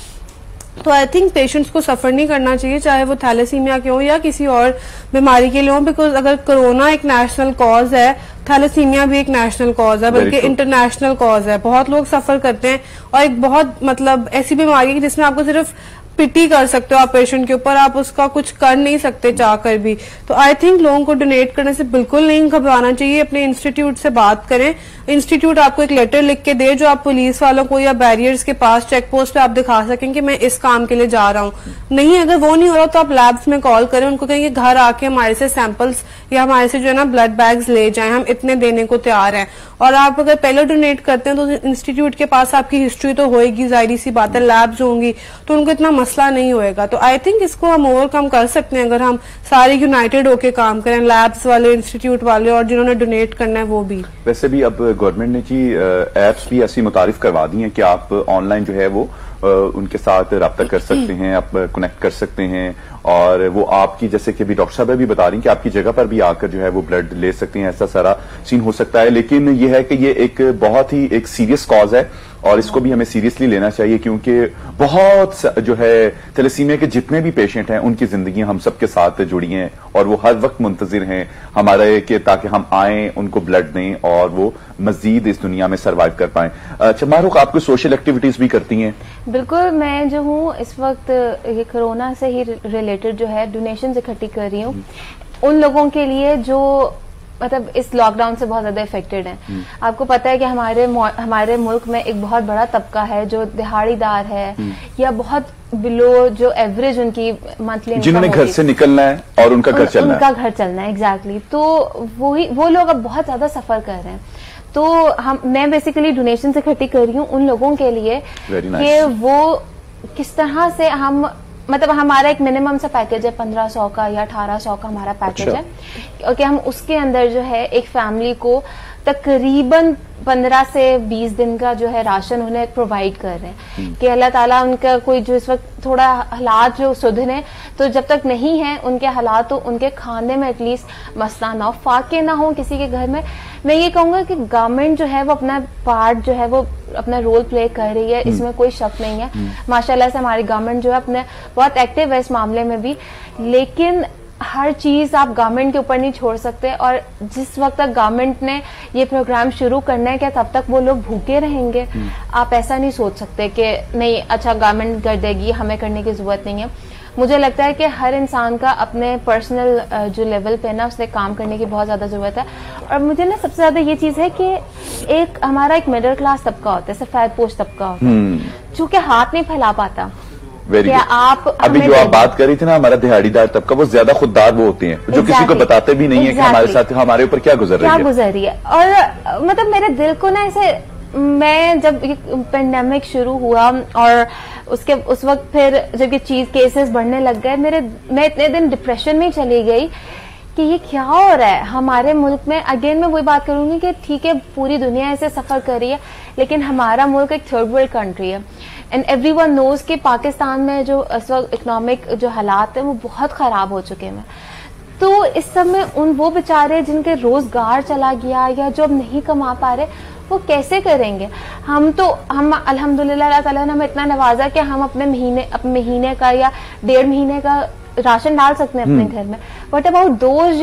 तो आई थिंक पेशेंट्स को सफ़र नहीं करना चाहिए चाहे वो थैलेसीमिया के हो या किसी और बीमारी के लिए हो बिकॉज़ अगर कोरोना एक नेशनल कॉज है थैलेसीमिया भी एक नेशनल कॉज है बल्कि इंटरनेशनल कॉज है। बहुत लोग सफ़र करते हैं और एक बहुत मतलब ऐसी बीमारी है जिसमें आपको सिर्फ़ पिटी कर सकते हो आप पेशेंट के ऊपर, आप उसका कुछ कर नहीं सकते चाह कर भी। तो आई थिंक लोगों को डोनेट करने से बिल्कुल नहीं घबराना चाहिए, अपने इंस्टीट्यूट से बात करें। इंस्टीट्यूट आपको एक लेटर लिख के दे, जो आप पुलिस वालों को या बैरियर्स के पास चेक पोस्ट पे आप दिखा सकें कि मैं इस काम के लिए जा रहा हूँ। नहीं, अगर वो नहीं हो रहा तो आप लैब्स में कॉल करें, उनको कहेंगे घर आके हमारे से सैंपल्स या हमारे से जो है ना ब्लड बैग्स ले जाए, हम इतने देने को तैयार हैं। और आप अगर पहले डोनेट करते हैं तो इंस्टीट्यूट के पास आपकी हिस्ट्री तो होएगी, ज़ाहिर सी बात है लैब्स होंगी तो उनको इतना मसला नहीं होएगा। तो आई थिंक इसको हम ओवरकम कर सकते हैं, अगर हम सारे यूनाइटेड होके काम करें लैब्स वाले इंस्टीट्यूट वाले, और जिन्होंने डोनेट करना है, वो भी। वैसे भी अब गवर्नमेंट ने जी एप्स भी ऐसी मुतारिफ करवा दी है कि आप ऑनलाइन जो है वो उनके साथ रब्ता कर सकते हैं, आप कनेक्ट कर सकते हैं और वो आपकी, जैसे कि अभी डॉक्टर साहब भी बता रही हैं कि आपकी जगह पर भी आकर जो है वो ब्लड ले सकते हैं, ऐसा सारा सीन हो सकता है। लेकिन यह है कि ये एक बहुत ही एक सीरियस कॉज है। और इसको भी हमें सीरियसली लेना चाहिए क्योंकि बहुत जो है थैलेसीमिया के जितने भी पेशेंट हैं उनकी ज़िंदगी हम सबके साथ जुड़ी हैं और वो हर वक्त मुंतजिर हैं। हमारे के ताकि हम आए उनको ब्लड दें और वो मजीद इस दुनिया में सर्वाइव कर पाए। अच्छा मारूख आपको सोशल एक्टिविटीज़ भी करती हैं? बिल्कुल मैं जो हूँ इस वक्त ये कोरोना से ही रिलेटेड जो है डोनेशन इकट्ठी कर रही हूँ। उन लोगों के लिए जो मतलब इस लॉकडाउन से बहुत ज़्यादा इफेक्टेड हैं। हम्म। आपको पता है कि हमारे हमारे मुल्क में एक बहुत बड़ा तबका है जो दिहाड़ीदार है हम्म। या बहुत बिलो जो एवरेज उनकी मंथली जिन्होंने घर से निकलना है और उनका घर चलना उनका घर चलना है एग्जैक्टली तो वही वो लोग अब बहुत ज़्यादा सफ़र कर रहे हैं। तो हम मैं बेसिकली डोनेशन इकट्ठी कर रही हूँ उन लोगों के लिए कि वो किस तरह से हम मतलब हमारा एक मिनिमम सा पैकेज है पंद्रह सौ का या अठारह सौ का हमारा पैकेज अच्छा। है कि हम उसके अंदर जो है एक फैमिली को तकरीबन पंद्रह से बीस दिन का जो है राशन उन्हें प्रोवाइड कर रहे हैं। कि अल्लाह ताला उनका कोई जो इस वक्त थोड़ा हालात जो सुधरे तो जब तक नहीं है उनके हालात तो उनके खाने में एटलीस्ट मसला ना हो फाके ना हो किसी के घर में। मैं ये कहूँगा कि गवर्नमेंट जो है वो अपना पार्ट जो है वो अपना रोल प्ले कर रही है इसमें कोई शक नहीं है। माशाल्लाह से हमारी गवर्नमेंट जो है अपने बहुत एक्टिव है इस मामले में भी। लेकिन हर चीज़ आप गवर्नमेंट के ऊपर नहीं छोड़ सकते और जिस वक्त तक गवर्नमेंट ने ये प्रोग्राम शुरू करना है क्या तब तक वो लोग भूखे रहेंगे? आप ऐसा नहीं सोच सकते कि नहीं अच्छा गवर्नमेंट कर देगी हमें करने की ज़रूरत नहीं है। मुझे लगता है कि हर इंसान का अपने पर्सनल जो लेवल पे ना उसे काम करने की बहुत ज़्यादा ज़रूरत है। और मुझे ना सबसे ज़्यादा ये चीज़ है कि एक हमारा एक मिडिल क्लास तबका होता है सफ़ेद पोस्ट तबका होता है। जो कि हाथ नहीं फैला पाता। वेरी गुड आप अभी जो आप बात कर रही थी ना हमारा दिहाड़ीदार तबका वो ज़्यादा खुददार वो होते हैं। जो exactly. किसी को बताते भी नहीं exactly. है कि हमारे साथ हमारे ऊपर क्या गुजर रही है। क्या गुजर रही है? और मतलब मेरे दिल को ना ऐसे मैं जब ये पेंडेमिक शुरू हुआ और उसके उस वक्त फिर जब ये चीज़ केसेस बढ़ने लग गए मेरे मैं इतने दिन डिप्रेशन में चली गई कि ये क्या हो रहा है? हमारे मुल्क में अगेन मैं वही बात करूँगी कि ठीक है पूरी दुनिया ऐसे सफ़र कर रही है। लेकिन हमारा मुल्क एक थर्ड वर्ल्ड कंट्री है। एंड एवरी वन नोज़ कि पाकिस्तान में जो इस वक्त इकोनॉमिक जो हालात है वो बहुत खराब हो चुके हैं। तो इस समय उन वो बेचारे जिनके रोज़गार चला गया या जो अब नहीं कमा पा रहे वो कैसे करेंगे? हम तो हम अल्हम्दुलिल्लाह ताला ने हमें इतना नवाजा कि हम अपने महीने अपने महीने का या डेढ़ महीने का राशन डाल सकते हैं अपने घर में। बट अबाउट दोज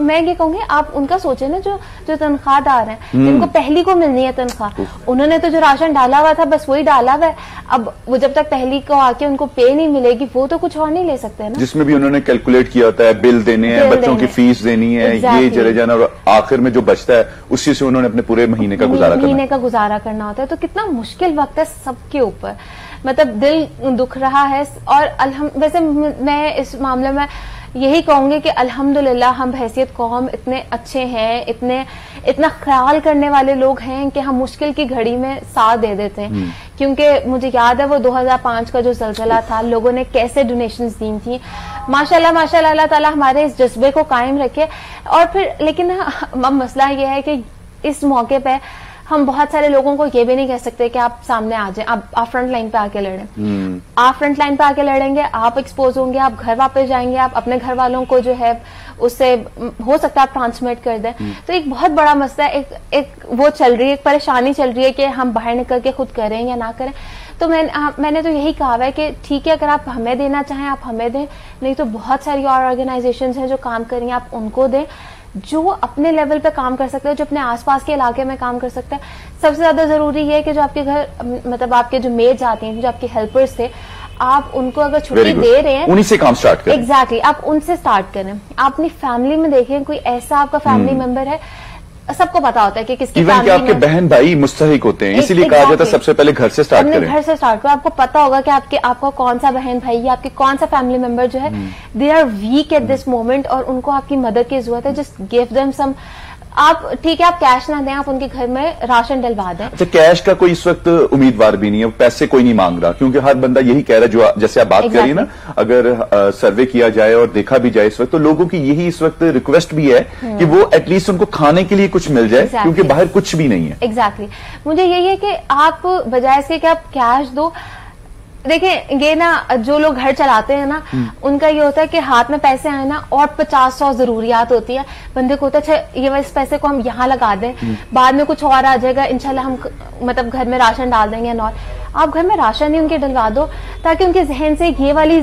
मैं ये कहूँगी आप उनका सोचे ना जो जो तनख्वाहदार हैं। जिनको पहली को मिलनी है तनख्वाह। उन्होंने तो जो राशन डाला हुआ था बस वही डाला हुआ है। अब वो जब तक पहली को आके उनको पे नहीं मिलेगी वो तो कुछ और नहीं ले सकते ना। जिसमें भी उन्होंने कैलकुलेट किया होता है बिल देने हैं बच्चों की फ़ीस देनी है ये चले जाना और आखिर में जो बचता है उसी से उन्होंने अपने पूरे महीने का गुजारा महीने का गुजारा करना होता है। तो कितना मुश्किल वक्त है सबके ऊपर। मतलब दिल दुख रहा है और अलहम वैसे मैं इस मामले में यही कहूँगी कि अल्हम्दुलिल्लाह हम हैसियत कौम इतने अच्छे हैं इतने इतना ख्याल करने वाले लोग हैं कि हम मुश्किल की घड़ी में साथ दे देते हैं। क्योंकि मुझे याद है वो 2005 का जो जलजला था लोगों ने कैसे डोनेशंस दी थी। माशाल्लाह माशाल्लाह अल्लाह ताला हमारे इस जज्बे को कायम रखे। और फिर लेकिन मसला ये है कि इस मौके पे हम बहुत सारे लोगों को ये भी नहीं कह सकते कि आप सामने आ जाए आप आप फ्रंट लाइन पे आके लड़ें। आप फ्रंट लाइन पे आके लड़ेंगे आप एक्सपोज होंगे आप घर वापस जाएँगे आप अपने घर वालों को जो है उससे हो सकता है आप ट्रांसमिट कर दें। hmm. तो एक बहुत बड़ा मसला है, एक एक वो चल रही है एक परेशानी चल रही है कि हम बाहर निकल के खुद करें या ना करें। तो मैं आ, मैंने तो यही कहा है कि ठीक है अगर आप हमें देना चाहें आप हमें दें नहीं तो बहुत सारी और ऑर्गेनाइजेशन हैं जो काम कर रही हैं आप उनको दें। जो अपने लेवल पे काम कर सकते हो जो अपने आसपास के इलाके में काम कर सकते हैं। सबसे ज़्यादा ज़रूरी है कि जो आपके घर मतलब आपके जो मेड्स आती हैं जो आपके हेल्पर्स थे आप उनको अगर छुट्टी दे रहे हैं उन्हीं से काम स्टार्ट करें। एग्जैक्टली exactly, आप उनसे स्टार्ट करें। आप अपनी फैमिली में देखें कोई ऐसा आपका फैमिली मेंबर है सबको पता होता है कि किसकी इवन कि आपके बहन भाई मुस्तक होते हैं इसीलिए कहा जाता है सबसे पहले घर से स्टार्ट करें। घर से स्टार्ट करो। आपको पता होगा कि आपके आपका कौन सा बहन भाई या आपके कौन सा फैमिली मेंबर जो है they are weak at this moment और उनको आपकी मदद की ज़रूरत है। जस्ट गिव देम सम आप ठीक है आप कैश ना दें आप उनके घर में राशन डलवा दें अच्छा कैश का कोई इस वक्त उम्मीदवार भी नहीं है पैसे कोई नहीं मांग रहा क्योंकि हर बंदा यही कह रहा है जो जैसे आप बात कर रही है ना अगर अ, सर्वे किया जाए और देखा भी जाए इस वक्त तो लोगों की यही इस वक्त रिक्वेस्ट भी है कि वो एटलीस्ट उनको खाने के लिए कुछ मिल जाए Exactly. क्योंकि बाहर कुछ भी नहीं है एग्जैक्टली exactly. मुझे यही है कि आप बजाय इसके कि आप कैश दो देखिए ये ना जो लोग घर चलाते हैं ना उनका ये होता है कि हाथ में पैसे आए ना और पचास सौ जरूरियात होती है। बंदे को होता है अच्छा ये इस पैसे को हम यहाँ लगा दें बाद में कुछ और आ जाएगा इनशाला हम मतलब घर में राशन डाल देंगे और आप घर में राशन ही उनके डलवा दो ताकि उनके जहन से ये वाली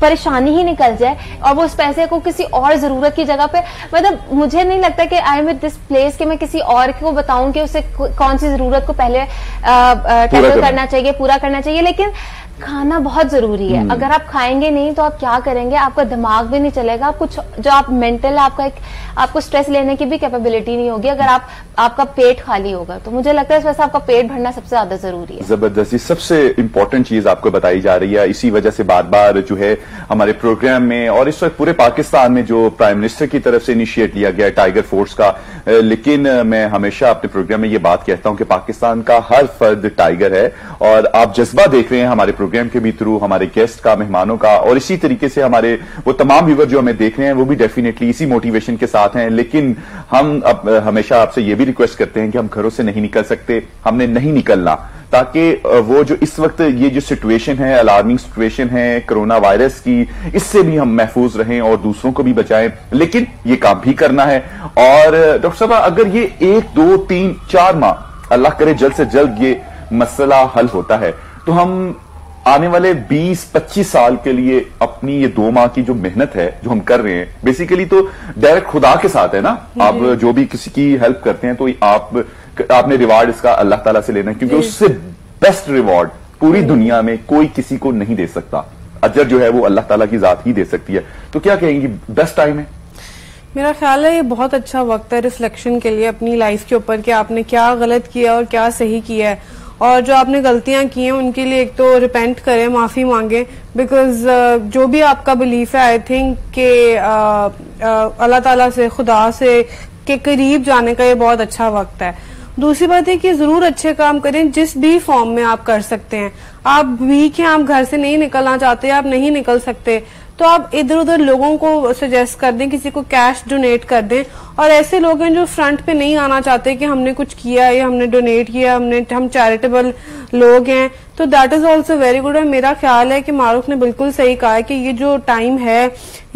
परेशानी ही निकल जाए और वो उस पैसे को किसी और ज़रूरत की जगह पे मतलब मुझे नहीं लगता कि I am with this place कि मैं किसी और को बताऊँ कि उसे कौन सी ज़रूरत को पहले टैकल। करना चाहिए पूरा करना चाहिए लेकिन खाना बहुत ज़रूरी है। अगर आप खाएँगे नहीं तो आप क्या करेंगे? आपका दिमाग भी नहीं चलेगा। कुछ जो आप मेंटल आपका एक आपको स्ट्रेस लेने की भी कैपेबिलिटी नहीं होगी अगर आप आपका पेट खाली होगा। तो मुझे लगता है इस वजह से आपका पेट भरना सबसे ज़्यादा ज़रूरी है। ज़बरदस्ती। सबसे इंपॉर्टेंट चीज़ आपको बताई जा रही है। इसी वजह से बार बार जो है हमारे प्रोग्राम में और इस वक्त पूरे पाकिस्तान में जो प्राइम मिनिस्टर की तरफ़ से इनिशिएट लिया गया टाइगर फोर्स का लेकिन मैं हमेशा अपने प्रोग्राम में ये बात कहता हूँ कि पाकिस्तान का हर फर्द टाइगर है और आप जज्बा देख रहे हैं हमारे प्रोग्राम प्रोग्राम के भी थ्रू हमारे गेस्ट का, मेहमानों का, और इसी तरीके से हमारे वो तमाम व्यूवर जो हमें देख रहे हैं, वो भी डेफिनेटली इसी मोटिवेशन के साथ हैं। लेकिन हम अब हमेशा आपसे ये भी रिक्वेस्ट करते हैं कि हम घरों से नहीं निकल सकते, हमने नहीं निकलना। ताकि वो जो इस वक्त ये जो सिचुएशन है अलार्मिंग सिचुएशन है कोरोना वायरस की, इससे भी हम महफूज रहें और दूसरों को भी बचाएँ। लेकिन ये काम भी करना है। और डॉक्टर साहब, अगर ये एक, दो, तीन, चार माह, अल्लाह करे जल्द से जल्द ये मसला हल होता है तो हम आने वाले 20-25 साल के लिए अपनी ये दो माह की जो मेहनत है जो हम कर रहे हैं बेसिकली तो डायरेक्ट खुदा के साथ है ना? आप जो। भी किसी की हेल्प करते हैं तो आप आपने रिवार्ड इसका अल्लाह ताला से लेना है क्योंकि उससे बेस्ट रिवार्ड पूरी दुनिया में कोई किसी को नहीं दे सकता। अजर जो है वो अल्लाह ताला की जात ही दे सकती है। तो क्या कहेंगी बेस्ट टाइम है? मेरा ख्याल है ये बहुत अच्छा वक्त है रिफ्लेक्शन के लिए अपनी लाइफ के ऊपर कि आपने क्या गलत किया और क्या सही किया है। और जो आपने गलतियाँ की हैं उनके लिए एक तो रिपेंट करें माफ़ी मांगे बिकॉज़ uh, जो भी आपका बिलीफ है आई थिंक कि अल्लाह ताला से खुदा से के करीब जाने का ये बहुत अच्छा वक्त है। दूसरी बात है कि ज़रूर अच्छे काम करें जिस भी फॉर्म में आप कर सकते हैं। आप वीक हैं आप घर से नहीं निकलना चाहते आप नहीं निकल सकते। तो आप इधर उधर लोगों को सजेस्ट कर दें, किसी को कैश डोनेट कर दें। और ऐसे लोग हैं जो फ्रंट पे नहीं आना चाहते कि हमने कुछ किया या हमने डोनेट किया हमने, हम चैरिटेबल लोग हैं। तो that is also very good और मेरा ख्याल है कि मारूफ ने बिल्कुल सही कहा है कि ये जो टाइम है,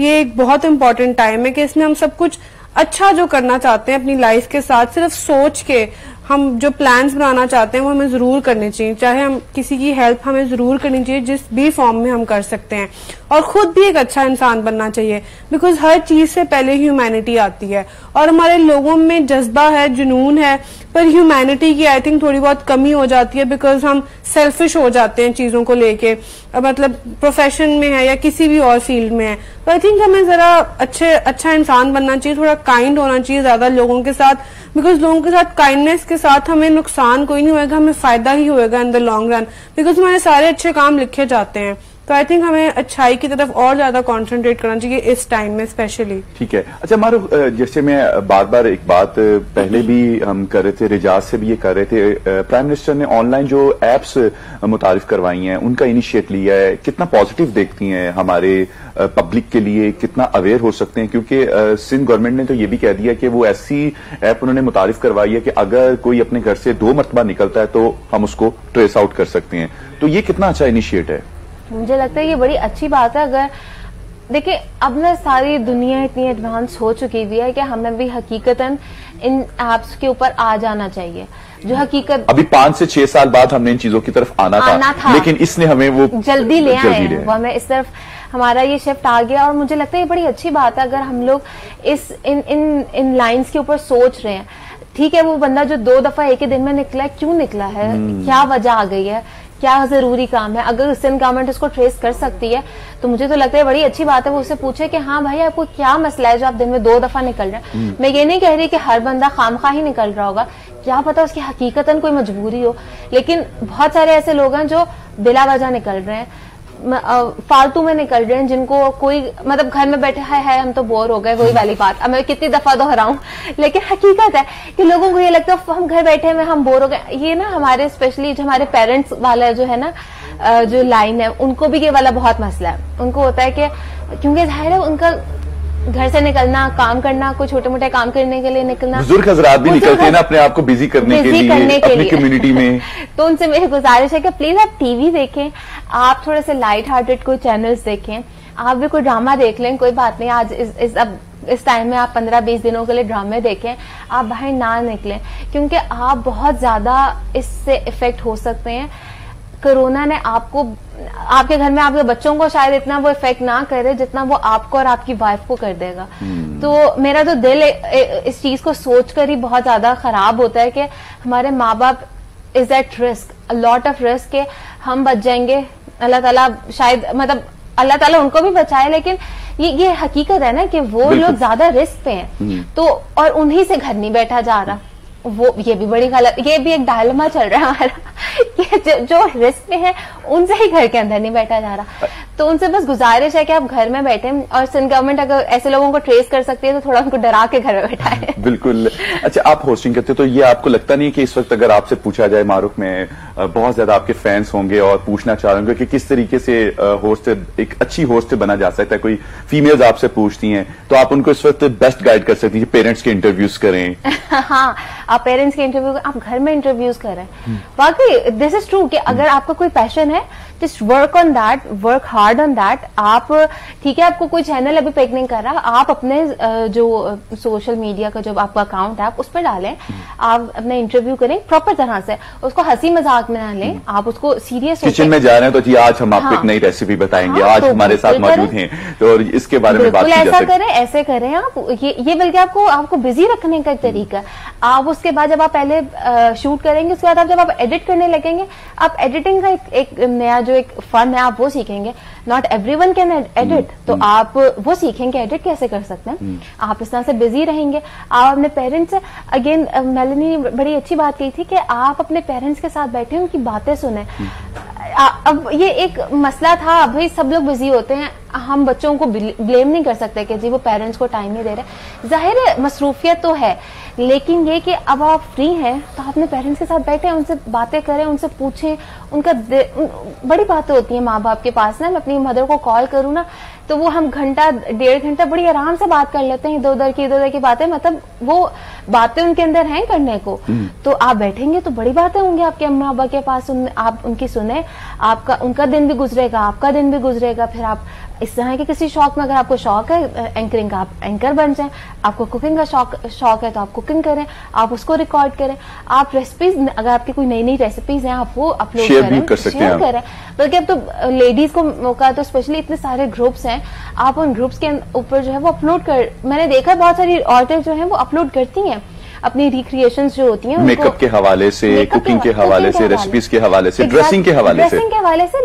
ये एक बहुत इंपॉर्टेंट टाइम है कि इसमें हम सब कुछ अच्छा जो करना चाहते हैं अपनी लाइफ के साथ, सिर्फ़ सोच के हम जो प्लान्स बनाना चाहते हैं, वो हमें ज़रूर करने चाहिए। चाहे हम किसी की हेल्प हमें ज़रूर करनी चाहिए, जिस भी फॉर्म में हम कर सकते हैं। और खुद भी एक अच्छा इंसान बनना चाहिए बिकॉज़ हर चीज़ से पहले ह्यूमैनिटी आती है। और हमारे लोगों में जज्बा है, जुनून है पर ह्यूमैनिटी की आई थिंक थोड़ी बहुत कमी हो जाती है बिकॉज़ हम सेल्फिश हो जाते हैं चीज़ों को लेके। मतलब प्रोफेशन में है या किसी भी और फ़ील्ड में है। तो आई थिंक हमें जरा अच्छे अच्छा इंसान बनना चाहिए, थोड़ा काइंड होना चाहिए ज़्यादा लोगों के साथ। बिकॉज़ लोगों के साथ काइंडनेस के साथ हमें नुकसान कोई नहीं होएगा, हमें फ़ायदा ही होगा in the long run because हमारे सारे अच्छे काम लिखे जाते हैं। तो आई थिंक हमें अच्छाई की तरफ़ और ज़्यादा कॉन्सेंट्रेट करना चाहिए इस टाइम में स्पेशली ठीक है। अच्छा मारो जैसे मैं बार बार एक बात पहले भी हम कर रहे थे, रिजाज से भी ये कर रहे थे प्राइम मिनिस्टर ने ऑनलाइन जो एप्स मुतारिफ करवाई हैं, उनका इनिशिएट लिया है, कितना पॉजिटिव देखती हैं हमारे पब्लिक के लिए, कितना अवेयर हो सकते हैं, क्योंकि सिंध गवर्नमेंट ने तो ये भी कह दिया कि वो ऐसी ऐप उन्होंने मुतारिफ करवाई है कि अगर कोई अपने घर से दो मरतबा निकलता है तो हम उसको ट्रेस आउट कर सकते हैं। तो ये कितना अच्छा इनिशिएट है? मुझे लगता है ये बड़ी अच्छी बात है अगर देखिए अब ना सारी दुनिया इतनी एडवांस हो चुकी हुई है कि हमें भी हकीकतन इन एप्स के ऊपर आ जाना चाहिए। जो हकीकत अभी पाँच से छह साल बाद हमने इन चीज़ों की तरफ़ आना, आना था, था लेकिन इसने हमें वो जल्दी ले आए वो हमें इस तरफ़ हमारा ये शिफ्ट आ गया और मुझे लगता है ये बड़ी अच्छी बात है अगर हम लोग इस इन इन इन लाइंस के ऊपर सोच रहे हैं। ठीक है वो बंदा जो दो दफ़ा एक ही दिन में निकला है क्यों निकला है? हम्म। क्या वजह आ गई है? क्या ज़रूरी काम है? अगर सिंध गवर्नमेंट उसको ट्रेस कर सकती है तो मुझे तो लगता है बड़ी अच्छी बात है वो उससे पूछे कि हाँ भाई आपको क्या मसला है जो आप दिन में दो दफ़ा निकल रहे हैं? हम्म। मैं ये नहीं कह रही कि हर बंदा खाम खा ही निकल रहा होगा। क्या पता उसकी हकीकतन कोई मजबूरी हो। लेकिन बहुत सारे ऐसे लोग हैं जो बिला वजह निकल रहे हैं। फालतू में निकल रहे हैं जिनको कोई मतलब घर में बैठे है, है हम तो बोर हो गए वही वाली बात। अब मैं कितनी दफ़ा दोहराऊं? लेकिन हकीकत है कि लोगों को ये लगता है हम घर बैठे हुए हम बोर हो गए। ये ना हमारे स्पेशली जो हमारे पेरेंट्स वाला जो है ना जो लाइन है उनको भी ये वाला बहुत मसला है। उनको होता है कि क्योंकि ज़ाहिर है उनका घर से निकलना काम करना कोई छोटे मोटे काम करने के लिए निकलना। बुज़ुर्ग हजरात भी निकलते हैं ना अपने आप को बिज़ी करने के लिए करने के अपनी कम्युनिटी में। तो उनसे मेरी गुजारिश है कि प्लीज़ आप टीवी देखें आप थोड़े से लाइट हार्टेड कोई चैनल्स देखें आप भी कोई ड्रामा देख लें कोई बात नहीं आज इस, इस अब इस टाइम में आप पंद्रह बीस दिनों के लिए ड्रामे देखें आप बाहर ना निकलें क्योंकि आप बहुत ज़्यादा इससे इफ़ेक्ट हो सकते हैं। कोरोना ने आपको आपके घर में आपके बच्चों को शायद इतना वो इफ़ेक्ट ना करे जितना वो आपको और आपकी वाइफ को कर देगा। hmm. तो मेरा तो दिल इस चीज़ को सोचकर ही बहुत ज़्यादा खराब होता है कि हमारे माँ बाप is at risk lot of risk के हम बच जाएँगे। अल्लाह ताला शायद मतलब अल्लाह ताला उनको भी बचाए लेकिन ये ये हकीकत है ना कि वो लोग ज़्यादा रिस्क पे हैं। hmm. तो और उन्हीं से घर नहीं बैठा जा रहा। वो ये भी बड़ी गलत ये भी एक डायलमा चल रहा है। हमारा कि जो, जो रिस्क में है उनसे ही घर के अंदर नहीं बैठा जा रहा। तो उनसे बस गुजारिश है कि आप घर में बैठे। और सिंध गवर्नमेंट अगर ऐसे लोगों को ट्रेस कर सकती है तो थोड़ा उनको डरा के घर में बैठाए बिल्कुल। अच्छा आप होस्टिंग करते हो तो ये आपको लगता नहीं कि इस वक्त अगर आपसे पूछा जाए मारूफ में बहुत ज़्यादा आपके फैंस होंगे और पूछना चाह रहे होंगे कि किस तरीके से होस्ट एक अच्छी होस्ट बना जा सकता है? कोई फीमेल्स आपसे पूछती हैं तो आप उनको इस वक्त बेस्ट गाइड कर सकती हैं पेरेंट्स के इंटरव्यूज़ करें। हाँ आप पेरेंट्स के इंटरव्यू आप घर में इंटरव्यूज़ कर रहे हैं। बाकी दिस इज़ ट्रू कि अगर आपका कोई पैशन है just work on that work hard on that आप ठीक है आपको कोई चैनल अभी पिक नहीं कर रहा आप अपने जो सोशल मीडिया का जो आपका अकाउंट है आप उस पर डालें आप अपने इंटरव्यू करें प्रॉपर तरह से उसको हँसी मज़ाक में ना लें आप उसको सीरियस किचन में जा रहे हैं तो जी आज हम आपको हाँ, एक नई रेसिपी बताएँगे हाँ, आज तो हमारे साथ मौजूद हैं तो इसके बारे में बात ऐसा करें ऐसे करें आप ये ये बल्कि आपको आपको बिज़ी रखने का एक तरीका आप उसके बाद जब आप पहले शूट करेंगे उसके बाद आप जब आप एडिट करने लगेंगे आप एडिटिंग का एक, एक नया जो एक फन है आप वो सीखेंगे not every one can edit तो हम्म। आप वो सीखेंगे एडिट कैसे कर सकते हैं हम्म। आप इस तरह से बिज़ी रहेंगे आप अपने पेरेंट्स से अगेन मेलनी बड़ी अच्छी बात कही थी कि आप अपने पेरेंट्स के साथ बैठे उनकी बातें सुने हम्म। अब ये एक मसला था भाई सब लोग बिज़ी होते हैं, हम बच्चों को ब्लेम नहीं कर सकते कि जी वो पेरेंट्स को टाइम नहीं दे रहे। ज़ाहिर है, मसरूफियत तो है, लेकिन ये कि अब आप फ्री हैं तो अपने पेरेंट्स के साथ बैठे, उनसे बातें करें, उनसे पूछें, उनका बड़ी बातें होती हैं माँ बाप के पास ना, मैं अपनी मदर को कॉल करूँ ना तो वो हम घंटा डेढ़ घंटा बड़ी आराम से बात कर लेते हैं इधर उधर की इधर उधर की बातें मतलब वो बातें उनके अंदर हैं करने को हम्म। तो आप बैठेंगे तो बड़ी बातें होंगी आपके अम्मा अब्बा के पास उन, आप उनकी सुने आपका उनका दिन भी गुजरेगा आपका दिन भी गुजरेगा फिर आप इस तरह के किसी शौक में अगर आपको शौक है एंकरिंग का आप एंकर बन जाए आपको कुकिंग का शौक शौक है तो आप कुकिंग करें आप उसको रिकॉर्ड करें आप रेसिपीज़ अगर आपकी कोई नई नई रेसिपीज़ हैं आप वो अपलोड करें कर शेयर करें। बल्कि अब तो लेडीज़ को मौका तो स्पेशली इतने सारे ग्रुप्स हैं आप उन ग्रुप्स के ऊपर जो है वो अपलोड कर मैंने देखा बहुत सारी औरतें जो है वो अपलोड करती हैं अपनी रिक्रिएशन जो होती हैं मेकअप के हवाले से कुकिंग के हवाले से रेसिपीज़ के हवाले से ड्रेसिंग के हवाले से। ड्रेसिंग के हवाले से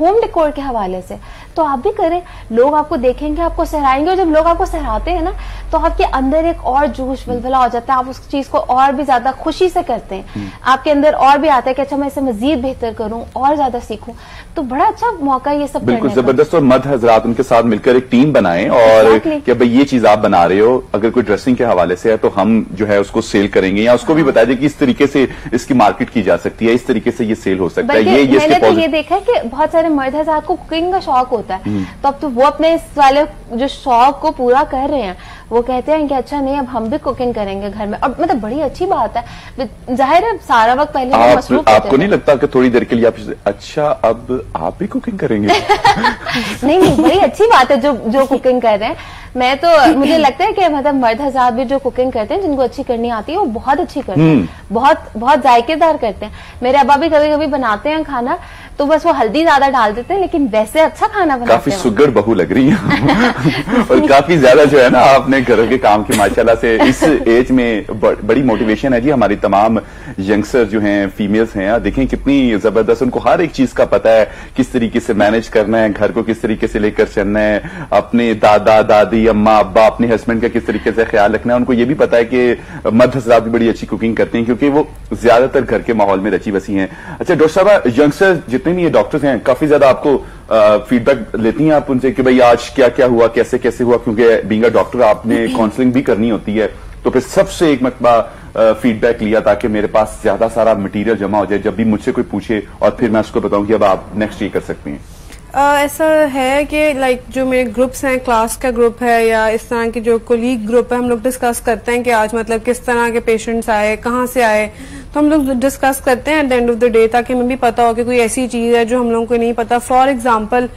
होम डेकोर के हवाले से। तो आप भी करें। लोग आपको देखेंगे आपको सहराएँगे और जब लोग आपको सहराते हैं ना तो आपके अंदर एक और जोश बलबला हो जाता है। आप उस चीज़ को और भी ज़्यादा खुशी से करते हैं। हम्म। आपके अंदर और भी आता है कि अच्छा मैं इसे मजीद बेहतर करूँ और ज़्यादा सीखूं। तो बड़ा अच्छा मौका ये सब बिल्कुल ज़बरदस्त। और मद हजरात उनके साथ मिलकर एक टीम बनाएँ और कि भाई ये चीज़ आप बना रहे हो अगर कोई ड्रेसिंग के हवाले से है तो हम जो है उसको सेल करेंगे। या उसको भी बता दें कि इस तरीके से इसकी मार्केट की जा सकती है इस तरीके से ये सेल हो सकता है। ये मैंने तो ये देखा है कि बहुत सारे मर्द हजरात को कुकिंग का शौक होता है। हम्म। तो अब तो वो अपने इस वाले जो शौक को पूरा कर रहे हैं वो कहते हैं कि अच्छा नहीं अब हम भी कुकिंग करेंगे घर में। और मतलब बड़ी अच्छी बात है। ज़ाहिर है सारा वक्त पहले आप, मसरूफ आपको नहीं लगता कि थोड़ी देर के लिए आप अच्छा अब आप भी कुकिंग करेंगे? नहीं नहीं बड़ी अच्छी बात है जो जो कुकिंग कर रहे हैं। मैं तो मुझे लगता है कि मतलब मर्द हज़ार भी जो कुकिंग करते हैं जिनको अच्छी करनी आती है वो बहुत अच्छी करते हैं। हम्म। बहुत बहुत जायकेदार करते हैं। मेरे अब्बा भी कभी कभी बनाते हैं खाना तो बस वो हल्दी ज़्यादा डाल देते हैं लेकिन वैसे अच्छा खाना बनाते काफ़ी सुगड़ बहू लग रही है। और काफ़ी ज़्यादा जो है ना आपने घर के काम की माशाल्लाह से इस एज में बड़ी मोटिवेशन है जी हमारी तमाम यंगस्टर जो हैं फीमेल्स हैं। देखें कितनी ज़बरदस्त उनको हर एक चीज़ का पता है किस तरीके से मैनेज करना है घर को किस तरीके से लेकर चलना है अपने दादा दादी अम्मा अब्बा अपने हस्बैंड का किस तरीके से ख्याल रखना है उनको ये भी पता है कि मर्द हजरात भी बड़ी अच्छी कुकिंग करते हैं क्योंकि वो ज़्यादातर घर के माहौल में रची बसी हैं। अच्छा डॉक्टर साहब यंगस्टर जितने भी ये डॉक्टर्स हैं काफ़ी ज़्यादा आपको फीडबैक लेती हैं आप उनसे कि भाई आज क्या क्या हुआ कैसे कैसे हुआ? क्योंकि बींग डॉक्टर आपने काउंसलिंग भी करनी होती है। तो फिर सबसे एक मतबा फीडबैक लिया ताकि मेरे पास ज़्यादा सारा मटेरियल जमा हो जाए जब भी मुझसे कोई पूछे और फिर मैं उसको बताऊँ कि अब आप नेक्स्ट ये कर सकती हैं। Uh, ऐसा है कि लाइक जो मेरे ग्रुप्स हैं क्लास का ग्रुप है या इस तरह की जो कोलीग ग्रुप है हम लोग डिस्कस करते हैं कि आज मतलब किस तरह के पेशेंट्स आए कहाँ से आए। तो हम लोग डिस्कस करते हैं at the end of the day ताकि हमें भी पता हो कि कोई ऐसी चीज़ है जो हम लोगों को नहीं पता। फॉर एग्ज़ाम्पल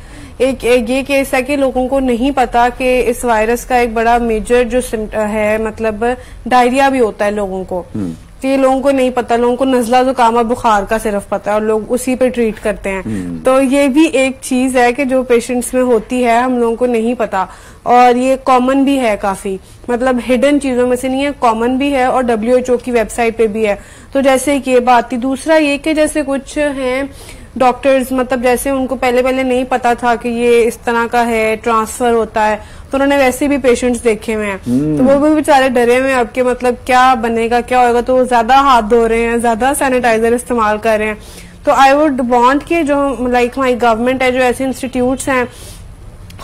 एक, एक ये केस है कि लोगों को नहीं पता कि इस वायरस का एक बड़ा मेजर जो है मतलब डायरिया भी होता है लोगों को। हम्म। तो ये लोगों को नहीं पता लोगों को नजला जुकाम और बुखार का सिर्फ़ पता है और लोग उसी पे ट्रीट करते हैं। हम्म। तो ये भी एक चीज़ है कि जो पेशेंट्स में होती है हम लोगों को नहीं पता। और ये कॉमन भी है काफ़ी। मतलब हिडन चीज़ों में से नहीं है कॉमन भी है और डब्ल्यू की वेबसाइट पे भी है। तो जैसे कि ये बात थी। दूसरा ये कि जैसे कुछ हैं डॉक्टर्स मतलब जैसे उनको पहले पहले नहीं पता था कि ये इस तरह का है ट्रांसफ़र होता है। तो उन्होंने वैसे भी पेशेंट्स देखे हुए हैं। तो वो भी बेचारे डरे हुए हैं अब के मतलब क्या बनेगा क्या होगा तो वो ज़्यादा हाथ धो रहे हैं ज़्यादा सैनिटाइजर इस्तेमाल कर रहे हैं। तो आई वुड वांट कि जो लाइक हमारी गवर्नमेंट है जो ऐसे इंस्टीट्यूट्स हैं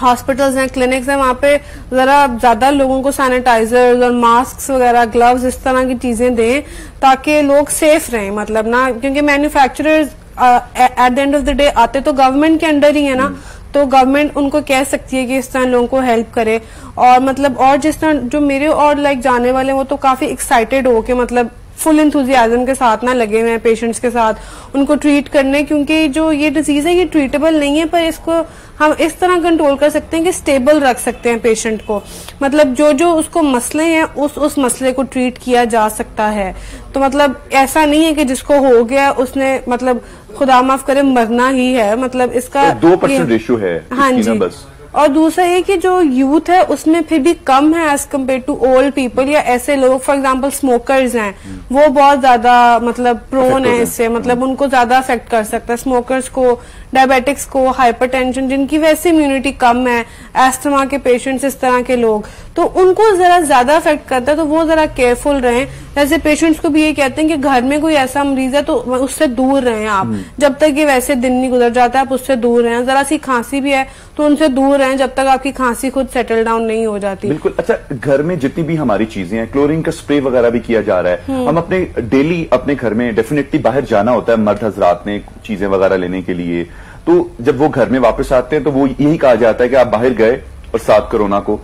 हॉस्पिटल्स हैं क्लिनिक्स हैं वहाँ पे जरा ज़्यादा लोगों को सैनिटाइजर और मास्क वगैरह ग्लव्स इस तरह की चीज़ें दें ताकि लोग सेफ़ रहें मतलब ना क्योंकि manufacturers at the end of the day आते तो गवर्नमेंट के अंडर ही है ना तो गवर्नमेंट उनको कह सकती है कि इस तरह लोगों को हेल्प करे। और मतलब और जिस तरह जो मेरे और लाइक जाने वाले वो तो काफ़ी एक्साइटेड हो के मतलब फुल इंथुजियाजम के साथ ना लगे हुए हैं पेशेंट्स के साथ उनको ट्रीट करने क्योंकि जो ये डिज़ीज़ है ये ट्रीटेबल नहीं है पर इसको हम इस तरह कंट्रोल कर सकते हैं कि स्टेबल रख सकते हैं पेशेंट को। मतलब जो जो उसको मसले हैं उस उस मसले को ट्रीट किया जा सकता है। तो मतलब ऐसा नहीं है कि जिसको हो गया उसने मतलब खुदा माफ़ करे मरना ही है। मतलब इसका दो परसेंट रेशियो है हाँ जी। बस। और दूसरा ये कि जो यूथ है उसमें फिर भी कम है as compare to old people या ऐसे लोग फॉर एग्ज़ाम्पल स्मोकर्स हैं। वो बहुत ज़्यादा मतलब प्रोन है इससे। मतलब उनको ज़्यादा अफेक्ट कर सकता है। स्मोकर्स को डायबिटिक्स को हाइपरटेंशन जिनकी वैसे इम्यूनिटी कम है एस्थमा के पेशेंट्स इस तरह के लोग तो उनको जरा ज़्यादा अफेक्ट करता है तो वो जरा केयरफुल रहें। जैसे पेशेंट्स को भी ये कहते हैं कि घर में कोई ऐसा मरीज़ है तो उससे दूर रहें आप। हम्म। जब तक ये वैसे दिन नहीं गुजर जाता आप उससे दूर रहें। जरा सी खांसी भी है तो उनसे दूर रहें जब तक आपकी खांसी खुद सेटल डाउन नहीं हो जाती। बिल्कुल। अच्छा घर में जितनी भी हमारी चीज़ें हैं क्लोरीन का स्प्रे वगैरह भी किया जा रहा है। हम्म। हम अपने डेली अपने घर में डेफिनेटली बाहर जाना होता है मर्द हजरात ने चीज़ें वगैरह लेने के लिए। तो जब वो घर में वापस आते हैं तो वो यही कहा जाता है कि आप बाहर गए और साथ कोरोना को।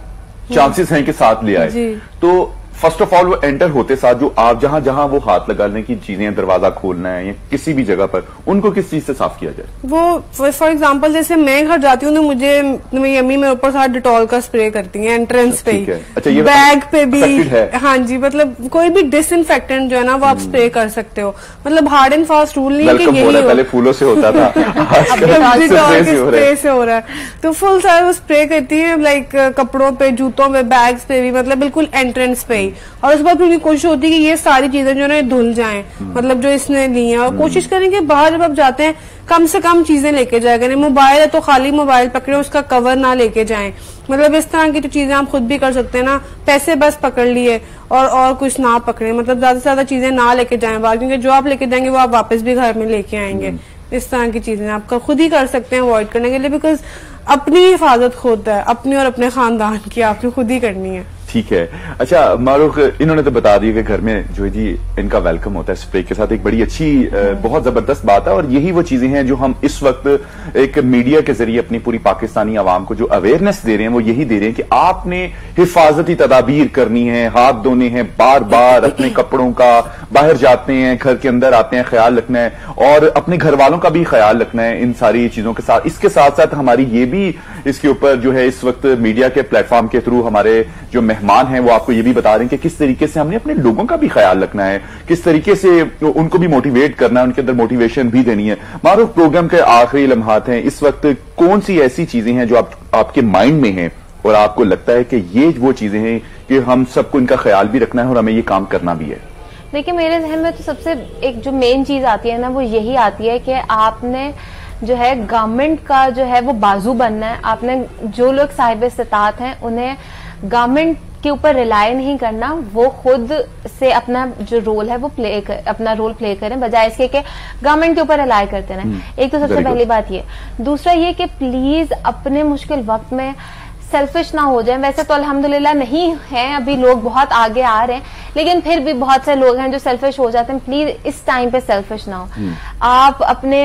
चांसेस हैं कि साथ ले आए। तो फ़र्स्ट ऑफ़ ऑल वो एंटर होते साथ जो आप जहाँ जहाँ वो हाथ लगाने की चीज़ें दरवाज़ा खोलना है या किसी भी जगह पर उनको किस चीज़ से साफ़ किया जाए? वो फॉर एग्जांपल जैसे मैं घर जाती हूँ तो मुझे मेरी अम्मी मेरे ऊपर साथ डिटॉल का स्प्रे करती है एंट्रेंस पे ही। अच्छा ये बैग पे भी। हाँ। जी मतलब कोई भी डिसइनफेक्टेंट जो है ना वो आप स्प्रे कर सकते हो। मतलब हार्ड एंड फास्ट रूल नहीं है यही पहले फूलों से होता था। स्प्रे से हो रहा है। तो फुल सारा वो स्प्रे करती है लाइक कपड़ों पे जूतों पे बैग्स पे भी मतलब बिल्कुल एंट्रेंस पे ही। और उसके बाद फिर कोशिश होती है कि ये सारी चीज़ें जो है धुल जाएँ। मतलब जो इसने ली है। और कोशिश करें कि बाहर जब आप जाते हैं कम से कम चीज़ें लेके जाए। करें मोबाइल है तो खाली मोबाइल पकड़े उसका कवर ना लेके जाए। मतलब इस तरह की तो चीज़ें आप खुद भी कर सकते हैं ना पैसे बस पकड़ लिए और और कुछ ना पकड़े। मतलब ज़्यादा से ज़्यादा चीज़ें ना लेके जाएँ बाहर क्योंकि जो आप लेके जाएँगे वो आप वापस भी घर में लेके आएँगे। इस तरह की चीज़ें आप खुद ही कर सकते हैं अवॉइड करने के लिए बिकॉज़ अपनी हिफाजत खुद है। अपनी और अपने खानदान की आपने खुद ही करनी है। ठीक है। अच्छा मारूख, इन्होंने तो बता दिया कि घर में जो है जी, इनका वेलकम होता है स्प्रे के साथ। एक बड़ी अच्छी बहुत ज़बरदस्त बात है और यही वो चीज़ें हैं जो हम इस वक्त एक मीडिया के ज़रिए अपनी पूरी पाकिस्तानी आवाम को जो अवेयरनेस दे रहे हैं, वो यही दे रहे हैं कि आपने हिफाजती तदाबीर करनी है, हाथ धोने हैं बार बार अपने कपड़ों का, बाहर जाते हैं, घर के अंदर आते हैं, ख्याल रखना है और अपने घर वालों का भी ख्याल रखना है इन सारी चीज़ों के साथ। इसके साथ साथ हमारी ये भी इसके ऊपर जो है इस वक्त मीडिया के प्लेटफॉर्म के थ्रू हमारे जो मेहमान हैं वो आपको ये भी बता रहे हैं कि किस तरीके से हमने अपने लोगों का भी ख्याल रखना है किस तरीके से उनको भी मोटिवेट करना है उनके अंदर मोटिवेशन भी देनी है। मारूफ प्रोग्राम के आखिरी लम्हात हैं। इस वक्त कौन सी ऐसी चीज़ें हैं जो आप, आपके माइंड में हैं और आपको लगता है कि ये वो चीज़ें हैं कि हम सबको इनका ख्याल भी रखना है और हमें ये काम करना भी है? देखिए मेरे जहन में तो सबसे एक जो मेन चीज़ आती है ना वो यही आती है कि आपने जो है गवर्नमेंट का जो है वो बाजू बनना है। आपने जो लोग साहिब इस्तात हैं उन्हें गवर्नमेंट के ऊपर रिलाय नहीं करना। वो खुद से अपना जो रोल है वो प्ले कर, अपना रोल प्ले करें बजाय इसके कि गवर्नमेंट के ऊपर रिलाय करते रहें। हम्म, एक तो सबसे पहली बात ये। दूसरा ये कि प्लीज़ अपने मुश्किल वक्त में सेल्फिश ना हो जाए। वैसे तो अल्हम्दुलिल्लाह नहीं है अभी लोग बहुत आगे आ रहे हैं लेकिन फिर भी बहुत से लोग हैं जो सेल्फिश हो जाते हैं। प्लीज़ इस टाइम पे सेल्फिश ना हो। हम्म। आप अपने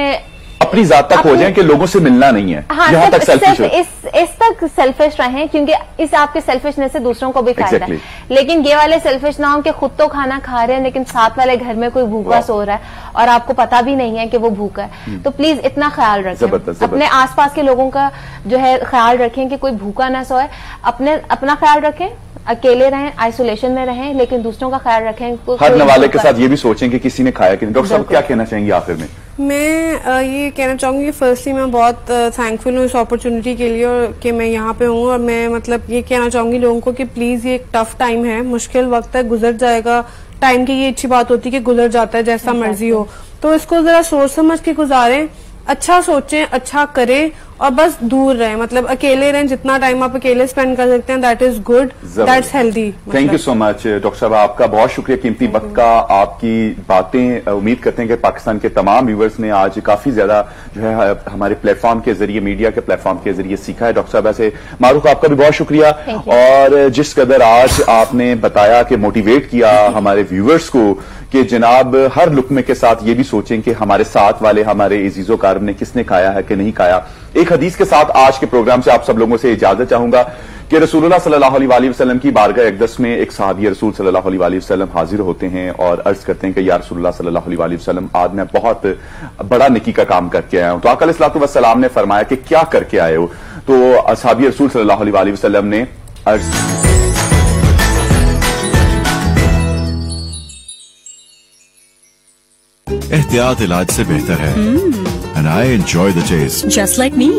अपनी जात तक हो जाए कि लोगों से मिलना नहीं है। हाँ, यहाँ तक सेल्फिश हो। इस इस तक सेल्फिश रहें क्योंकि इस आपके सेल्फिशनेस से दूसरों को भी फ़ायदा exactly. है लेकिन ये वाले सेल्फिश ना हो कि खुद तो खाना खा रहे हैं लेकिन साथ वाले घर में कोई भूखा सो रहा है और आपको पता भी नहीं है कि वो भूखा है। हम्म। तो प्लीज़ इतना ख्याल रखें। अपने आसपास के लोगों का जो है ख्याल रखें कि कोई भूखा ना सोए। अपने अपना ख्याल रखें अकेले रहें आइसोलेशन में रहें लेकिन दूसरों का ख्याल रखें हर नवाले के साथ ये भी सोचें कि किसी ने खाया कि डॉक्टर साहब क्या कहना चाहेंगे आखिर में? मैं ये कहना चाहूँगी फर्स्टली मैं बहुत थैंकफुल हूँ इस अपॉर्चुनिटी के लिए और कि मैं यहाँ पे हूँ और मैं मतलब ये कहना चाहूँगी लोगों को कि प्लीज़ ये एक टफ टाइम है। मुश्किल वक्त है गुजर जाएगा। टाइम की ये अच्छी बात होती है कि गुजर जाता है जैसा मर्ज़ी हो। तो इसको जरा सोच समझ के गुजारें। अच्छा सोचें अच्छा करें और बस दूर रहें। मतलब अकेले रहें जितना टाइम आप अकेले स्पेंड कर सकते हैं that is good that's healthy thank you so much doctor साहब। आपका बहुत शुक्रिया कीमती वक्त का आपकी बातें उम्मीद करते हैं कि पाकिस्तान के तमाम व्यूवर्स ने आज काफ़ी ज़्यादा जो है हमारे प्लेटफॉर्म के ज़रिए मीडिया के प्लेटफॉर्म के ज़रिए सीखा है। डॉक्टर साहब ऐसे मारूफ आपका भी बहुत शुक्रिया। और जिस कदर आज आपने बताया कि मोटिवेट किया हमारे व्यूवर्स को कि जनाब, हर लुकमे के साथ ये भी सोचें कि हमारे साथ वाले, हमारे इजीजो कारब ने किसने खाया है, कि नहीं खाया। एक हदीस के साथ आज के प्रोग्राम से आप सब लोगों से इजाज़त चाहूँगा कि रसूलुल्लाह सल्लल्लाहु अलैहि वसल्लम की बारगाह अकदस में एक सहाबी रसूल सल्लल्लाहु अलैहि वसल्लम हाजिर होते हैं और अर्ज़ करते हैं कि या रसूलुल्लाह सल्लल्लाहु अलैहि वसल्लम, आज मैं बहुत बड़ा निकी का काम करके आया हूँ। तो आकल सलाम ने फरमाया कि क्या करके आए हो? तो सहाबी रसूल सल्लल्लाहु अलैहि वसल्लम ने अर्ज़ एहतियात इलाज से बेहतर है। And I enjoy the test just like me